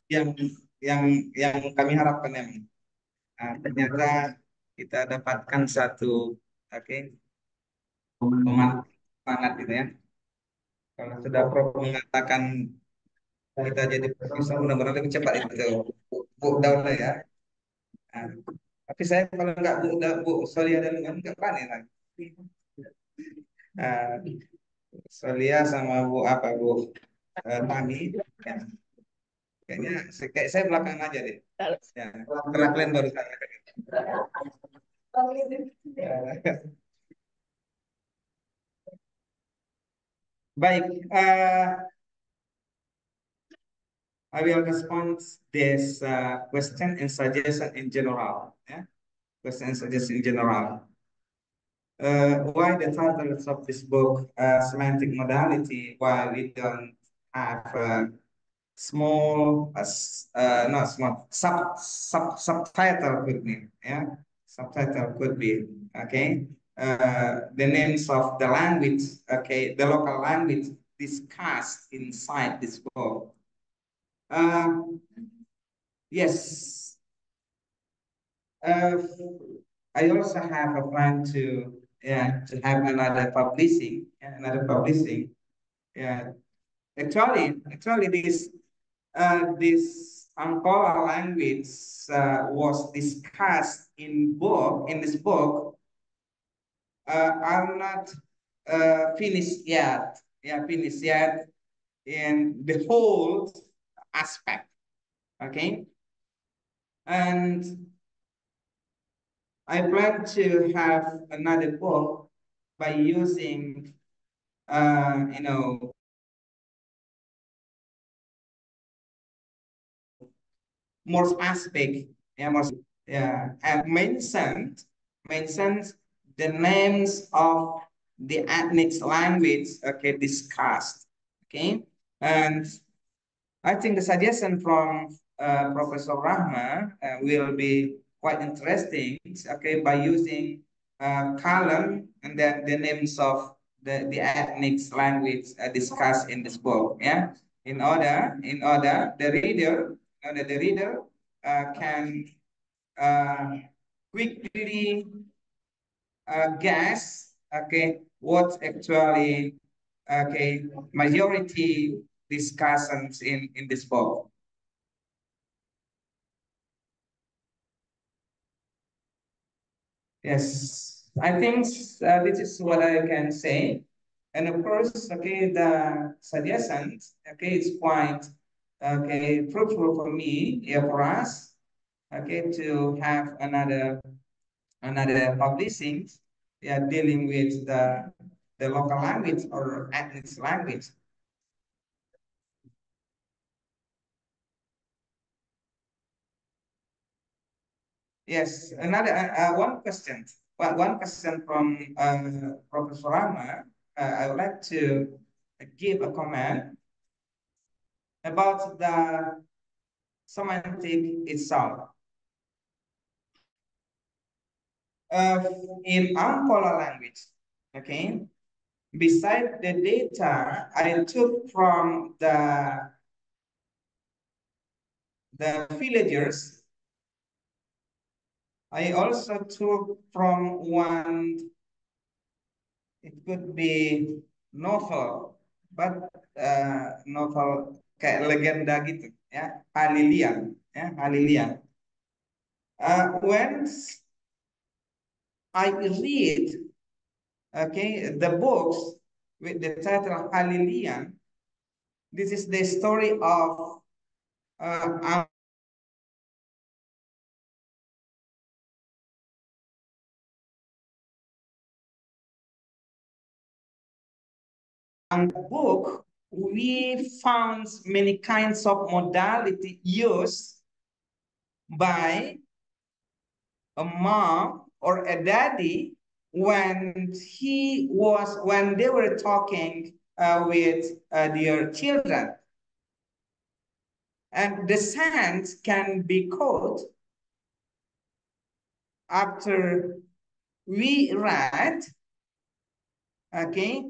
yang yang yang kami harapkan ya. Nah, ternyata kita dapatkan satu oke okay, semangat gitu ya. Kalau sudah Prof mengatakan kita jadi profesor mudah-mudahan lebih cepat itu Bu Daula ya. Nah, tapi saya kalau nggak Bu Bu Solia dan nggak berani lagi. Uh, Solia sama Bu apa Bu uh, Tami ya. Kayaknya kayak saya belakang aja deh. Ya, setelah kalian baru saya. Baik, uh, I will respond this uh, question and suggestion in general. Yeah, question and suggestion in general. Uh, why the title of this book, uh, semantic modality, why we don't have a small, uh, not small, sub, sub, subtitle could be, yeah, subtitle could be, okay uh, the names of the language, okay, the local language discussed inside this book. Um, yes. Uh, I also have a plan to yeah to have another publishing another publishing yeah actually actually this uh this Angkola language uh, was discussed in book in this book uh, are not uh, finished yet. Yeah, finished yet in the whole aspect. Okay. And I plan to have another book by using, uh, you know, more aspect, yeah, more, yeah, and mentioned, mentioned the names of the ethnic language, okay, discussed, okay? And I think the suggestion from uh, Professor Rahma uh, will be quite interesting, okay, by using uh, column and then the names of the, the ethnic language uh, discussed in this book, yeah? In order, in order, the reader, uh, the reader uh, can uh, quickly uh, guess, okay, what actually, okay, majority discussions in, in this book. Yes, I think uh, this is what I can say. And of course, okay, the suggestions, okay, it's quite, okay, fruitful for me, yeah, for us, okay, to have another another publishing, they are dealing with the, the local language or ethnic language. Yes, another uh, uh, one question. One, one question from uh, Professor Rahma. Uh, I would like to give a comment about the semantic itself. In Angkola language, okay? Beside the data I took from the, the villagers, I also took from one, it could be novel, but uh, novel kayak legenda gitu, ya, Halilian, ya, Halilian. Uh, when I read, okay, the books with the title Hallelujah. This is the story of uh, and the book we found many kinds of modality used by a mom or a daddy when he was when they were talking uh, with uh, their children. And the sense can be caught after we read okay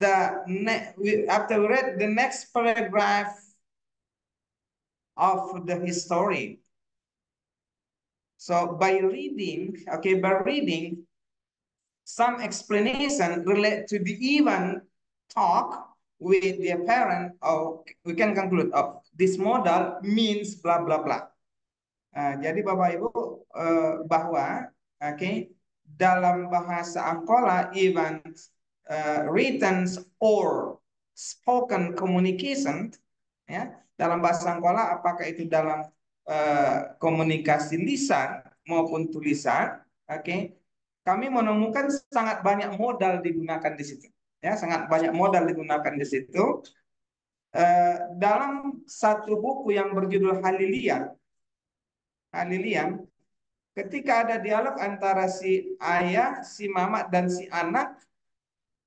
the after we read the next paragraph of the history so by reading okay by reading some explanation relate to the even talk with their parent or we can conclude of this model means blah blah blah Uh, jadi Bapak Ibu uh, bahwa okay, dalam bahasa Angkola even uh, written or spoken communication ya dalam bahasa Angkola apakah itu dalam uh, komunikasi lisan maupun tulisan oke okay, kami menemukan sangat banyak modal digunakan di situ ya sangat banyak modal digunakan di situ. Uh, dalam satu buku yang berjudul Halilian Lilian, ketika ada dialog antara si ayah, si mama, dan si anak,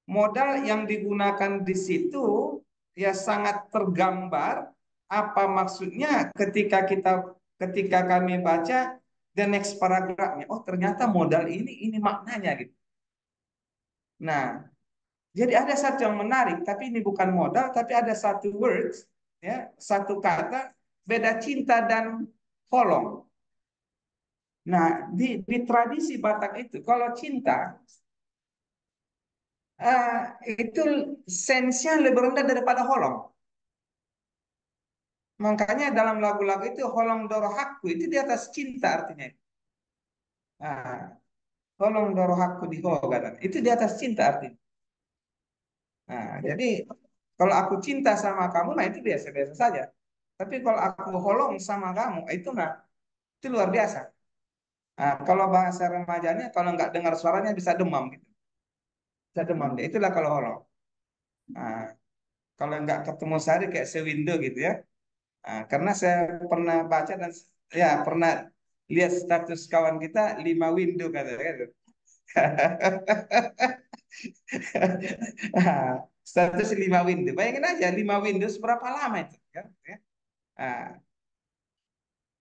modal yang digunakan di situ ya sangat tergambar apa maksudnya ketika kita ketika kami baca the next paragrafnya oh ternyata modal ini ini maknanya gitu nah jadi ada satu yang menarik tapi ini bukan modal tapi ada satu words ya satu kata beda cinta dan holong Nah, di, di tradisi Batak itu, kalau cinta, uh, itu sensnya lebih rendah daripada holong. Makanya dalam lagu-lagu itu holong dorohaku itu di atas cinta artinya. Nah, holong dorohaku di hogadan itu di atas cinta artinya. Nah, jadi kalau aku cinta sama kamu, nah itu biasa-biasa saja. Tapi kalau aku holong sama kamu, itu nah itu luar biasa. Nah, kalau bahasa remajanya, kalau nggak dengar suaranya bisa demam gitu. Bisa demam deh. Itulah kalau hollow. Nah, kalau nggak ketemu sehari kayak sewindo gitu ya. Nah, karena saya pernah baca dan ya pernah lihat status kawan kita lima window katanya. Gitu. status lima window. Bayangin aja lima window seberapa lama itu kan? Ya. Nah,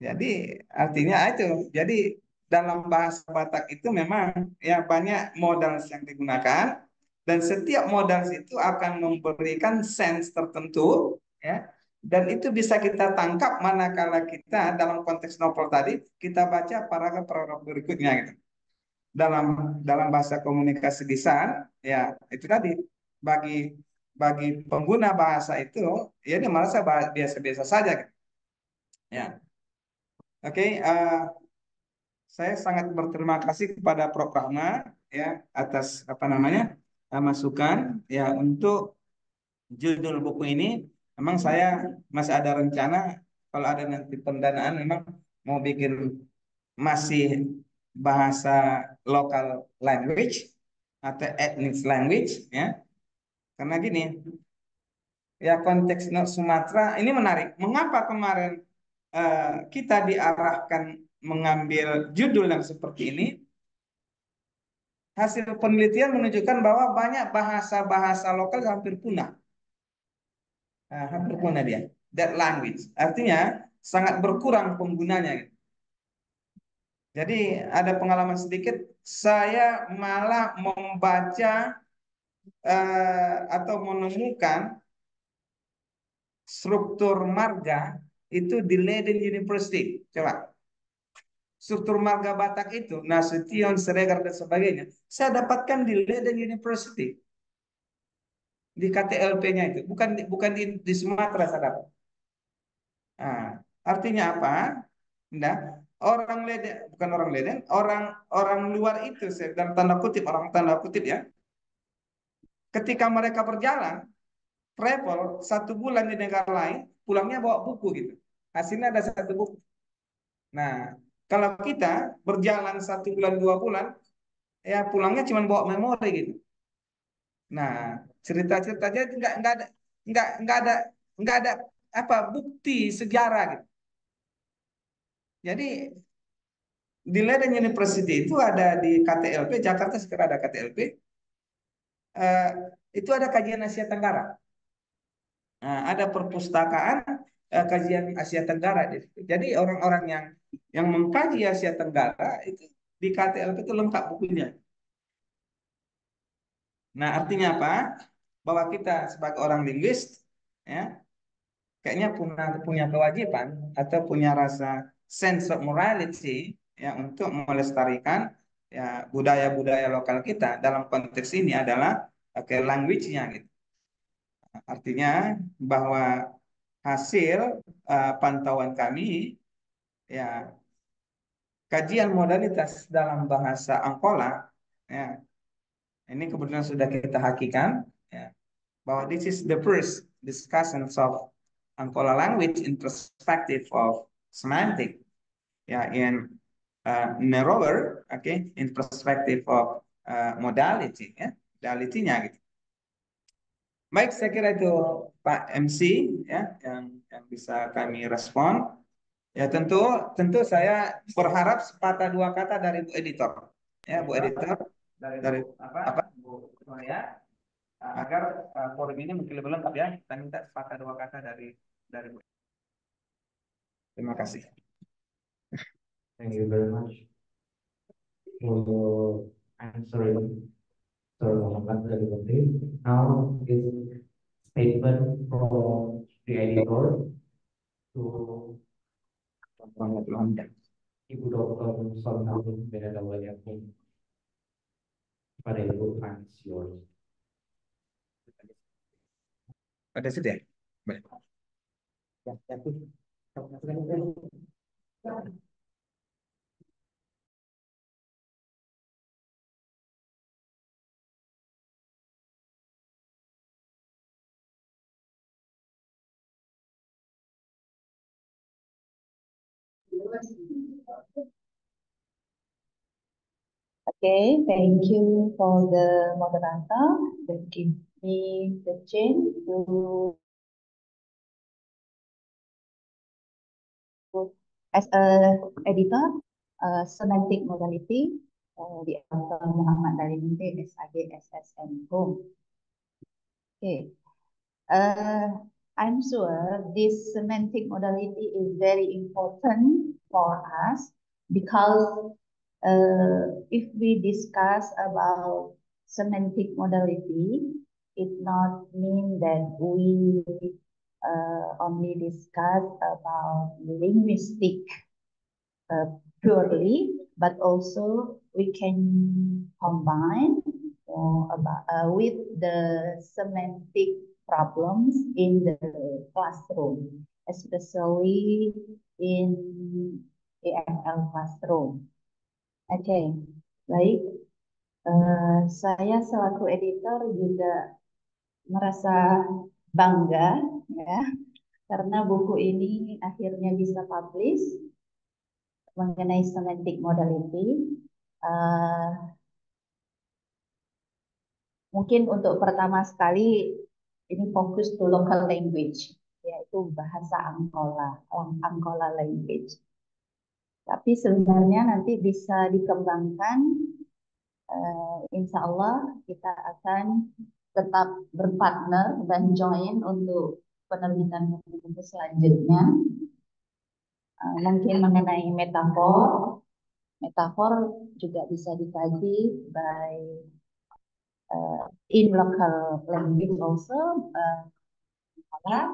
jadi artinya itu. Jadi dalam bahasa Batak itu memang ya banyak modal yang digunakan dan setiap modal itu akan memberikan sense tertentu ya dan itu bisa kita tangkap manakala kita dalam konteks novel tadi kita baca paragraf-paragraf berikutnya gitu. dalam dalam bahasa komunikasi lisan ya itu tadi bagi bagi pengguna bahasa itu ya dia merasa biasa-biasa saja gitu. ya oke okay, uh, saya sangat berterima kasih kepada Prof. Rahma ya atas apa namanya eh, masukan ya untuk judul buku ini. Memang saya masih ada rencana kalau ada nanti pendanaan memang mau bikin masih bahasa local language atau ethnic language ya. Karena gini, ya konteks Sumatera ini menarik. Mengapa kemarin uh, kita diarahkan mengambil judul yang seperti ini, hasil penelitian menunjukkan bahwa banyak bahasa-bahasa lokal hampir punah. Hampir punah dia. That language. Artinya sangat berkurang penggunanya. Jadi ada pengalaman sedikit, saya malah membaca uh, atau menemukan struktur marga itu di Leiden University. Coba struktur marga Batak itu, Nasution, Seregar, dan sebagainya, saya dapatkan di Leiden University. Di KTLP-nya itu. Bukan bukan di, di Sumatera saya dapat. Nah, artinya apa? Nah, orang Leiden, bukan orang Leiden, orang orang luar itu, dalam tanda kutip, orang tanda kutip ya, ketika mereka berjalan, travel satu bulan di negara lain, pulangnya bawa buku gitu. Hasilnya ada satu buku. Nah, kalau kita berjalan satu bulan dua bulan, ya pulangnya cuma bawa memori gitu. Nah cerita-cerita aja nggak nggak ada nggak nggak ada nggak ada apa bukti sejarah gitu. Jadi di Leiden University itu ada di KTLP Jakarta sekarang ada KTLP uh, itu ada kajian Asia Tenggara. Nah, ada perpustakaan uh, kajian Asia Tenggara. Jadi orang-orang yang yang mengkaji Asia Tenggara itu di KTLP itu lengkap bukunya. Nah, artinya apa? Bahwa kita sebagai orang linguist ya kayaknya punya punya kewajiban atau punya rasa sense of morality ya untuk melestarikan ya budaya-budaya lokal kita dalam konteks ini adalah okay, language-nya gitu. Artinya bahwa hasil uh, pantauan kami ya kajian modalitas dalam bahasa Angkola ya ini kebetulan sudah kita hakikan bahwa this is the first discussions of Angkola language in perspective of semantic ya in uh, narrower okay in perspective of uh, modality ya modality-nya gitu. Baik, saya kira itu Pak MC ya yang yang bisa kami respon. Ya tentu tentu saya berharap sepatah dua kata dari Bu Editor. Ya Bu Editor dari, dari apa, apa? Bu ya agar uh, forum ini mungkin lebih lengkap ya. Kita minta sepatah dua kata dari dari Bu. Terima kasih. Thank you very much for answering Sir Muhammad Zaliwati. Now is statement from the editor to Ibu Dr. Salman Benedawayakun. Pada Ibu, and yours. Ada sudah? Baik. Ya, ya, Okay, thank you for the moderator that give me the chance to as a editor, uh, semantic modality, uh, the author Muhammad Dalimunte, SAG, SSN Home. Okay. Uh, I'm sure this semantic modality is very important for us because uh, if we discuss about semantic modality, it not mean that we uh, only discuss about linguistic uh, purely, but also we can combine about, uh, with the semantic problems in the classroom, especially in EFL classroom. Okay. baik. Uh, saya selaku editor juga merasa bangga ya karena buku ini akhirnya bisa publish mengenai semantic modality. Uh, mungkin untuk pertama sekali ini fokus to local language, yaitu bahasa Angkola, Angkola language. Tapi sebenarnya nanti bisa dikembangkan, uh, insya Allah kita akan tetap berpartner dan join untuk penerbitan buku-buku selanjutnya. Uh, mungkin mengenai metafor, metafor juga bisa dikaji by uh, in local language also uh,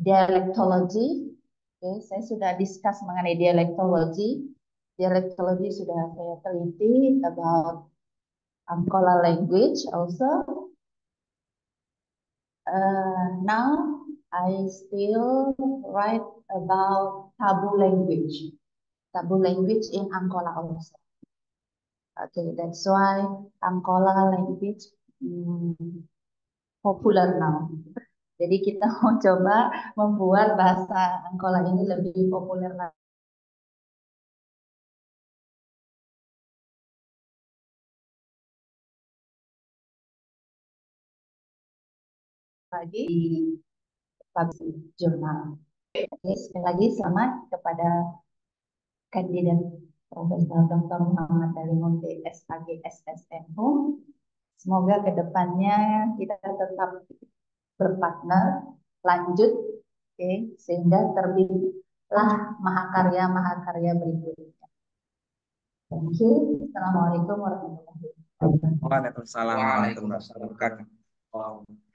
dialektologi. Oke saya sudah discuss mengenai dialektologi. Dialektologi sudah saya teliti about Angkola language also uh, now I still write about tabu language tabu language in Angkola also Okay, that's why Angkola language hmm, popular now. Jadi kita mau coba membuat bahasa Angkola ini lebih populer lagi. Lagi di publish jurnal. Oke, sekali lagi selamat kepada kandidat Profesor Dr. Muhammad Dalimunti SAG SSNU. Semoga ke depannya kita tetap berpartner, lanjut, oke, sehingga terbitlah mahakarya-mahakarya berikutnya. Thank you. Assalamualaikum warahmatullahi wabarakatuh. Waalaikumsalam warahmatullahi wabarakatuh.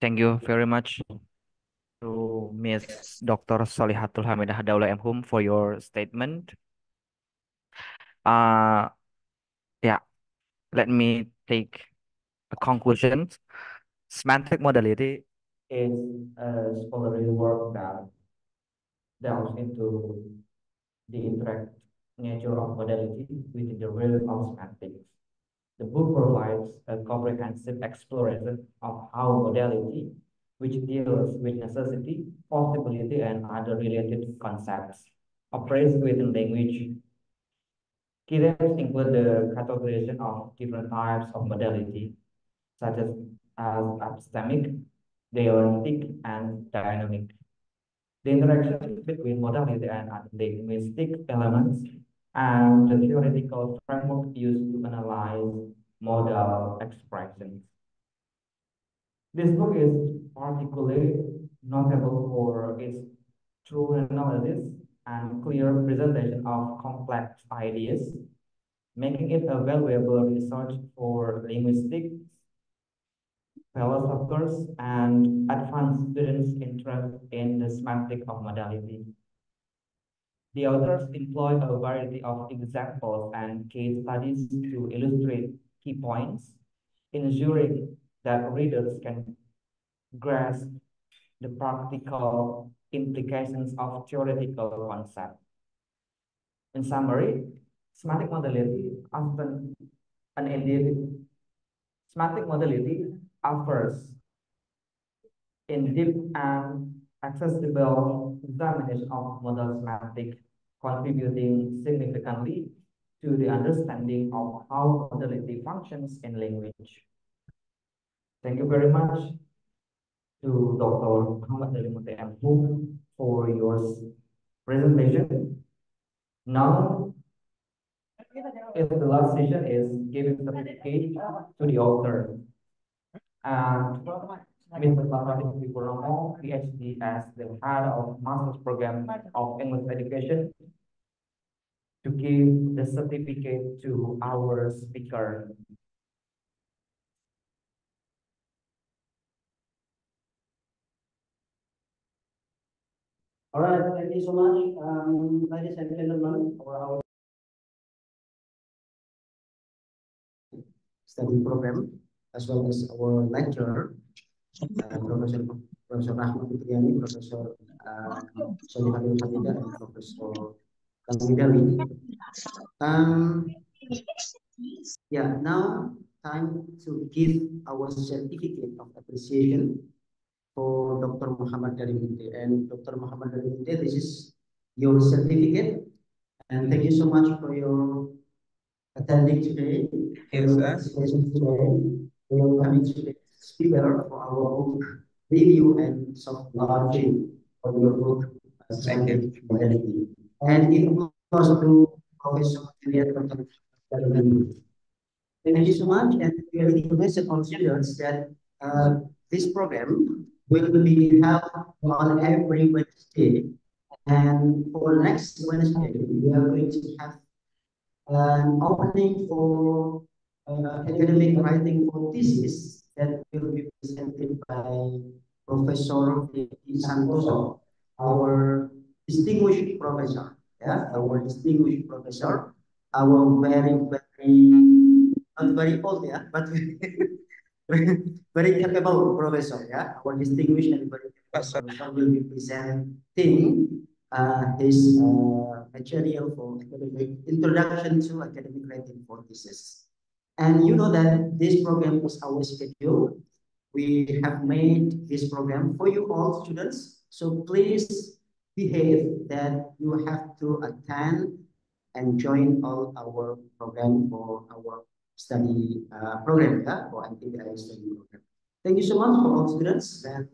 Thank you very much to Ms. Dr. Solihatul Hamidah Daula Mhum for your statement. Uh, yeah, let me take a conclusion. Semantic modality is a scholarly work that delves into the interact nature of modality within the realm of semantics. The book provides a comprehensive exploration of how modality, which deals with necessity, possibility, and other related concepts, operates within language. Key themes include the categorization of different types of modality, such as, as epistemic, deontic, and dynamic. The interaction between modality and linguistic elements and the theoretical framework used to analyze modal expressions. This book is particularly notable for its true analysis and clear presentation of complex ideas, making it a valuable research for linguistics, philosophers, and advanced students interested in the semantic of modality. The authors employ a variety of examples and case studies to illustrate key points, ensuring that readers can grasp the practical implications of theoretical concepts. In summary, semantic modality often an semantic modality offers in deep and accessible examination of modal semantic, contributing significantly to the understanding of how modality functions in language. Thank you very much to Dr. Muhammad Dalimunte Mhum for your presentation. Now, if the last session is giving certificate to the author. And Mr. Latif Purnomo, PhD as the head of Master's Program of English Education to give the certificate to our speaker. All right, thank you so much, um, ladies and gentlemen, for our study program, as well as our lecturer, uh, Professor Professor Rahmat Fitriani, Professor uh, Solihatul Hamidah, and Professor Kalmidawi. Um, yeah, now time to give our certificate of appreciation for Dr. Muhammad Dalimunte. And Dr. Muhammad Dalimunte, this is your certificate. And thank you so much for your attending today. Yes, your sir. today. For coming today speaker for our book review and soft launching of your book. you. Modality. And it goes to Professor Juliet. Thank you so much. And we have information on students that uh, this program will be held on every Wednesday. And for next Wednesday, we are going to have an opening for uh, academic writing for thesis that will be presented by Professor Vicky Santoso, our distinguished professor. Yeah, our distinguished professor, our very, very, not very old, yeah, but very capable professor, yeah, our distinguished and very Professor. will be presenting uh, his uh, material for academic introduction to academic writing for thesis. And you know that this program is our schedule. We have made this program for you all students. So please behave that you have to attend and join all our program for our study uh, program yeah, for MTBI study program. Thank you so much for all students and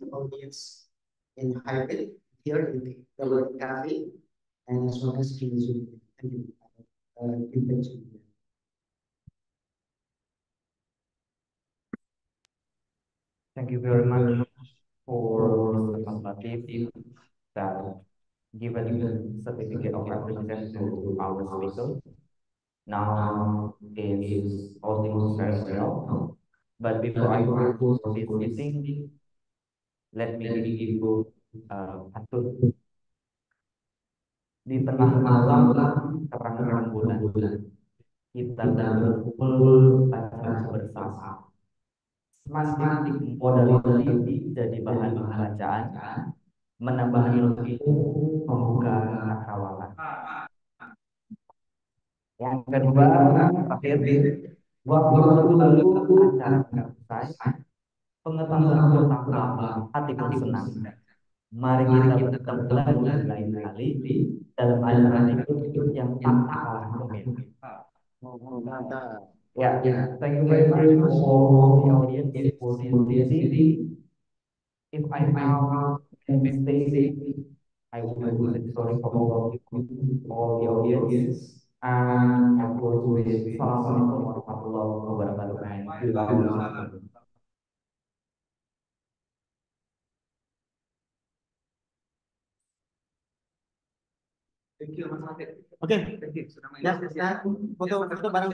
the audience in hybrid here in the Cafe and as well as in Zoom. Thank you. Uh, Thank you very much for Mr. Latif that given certificate of appreciation to our speaker. Now is holding very well. But before I go for this meeting, let me give you uh, pantun. Di tengah malam terang bulan, kita berkumpul bersama. Semantik modality jadi bahan bacaan, menambah ilmu, membuka cakrawala. Yang kedua, terakhir, waktu lalu acara selesai, pengetahuan bertambah, hati pun senang. Mari kita bertemu lagi lain kali dalam acara berikut yang tak kalah gemil. Yeah, yeah. Thank you very much for the audience for this meeting. If I found a mistake, I would like to sorry for all of you, all the audience. And I will with Assalamualaikum warahmatullahi wabarakatuh. And Oke. Ya, kita foto foto bareng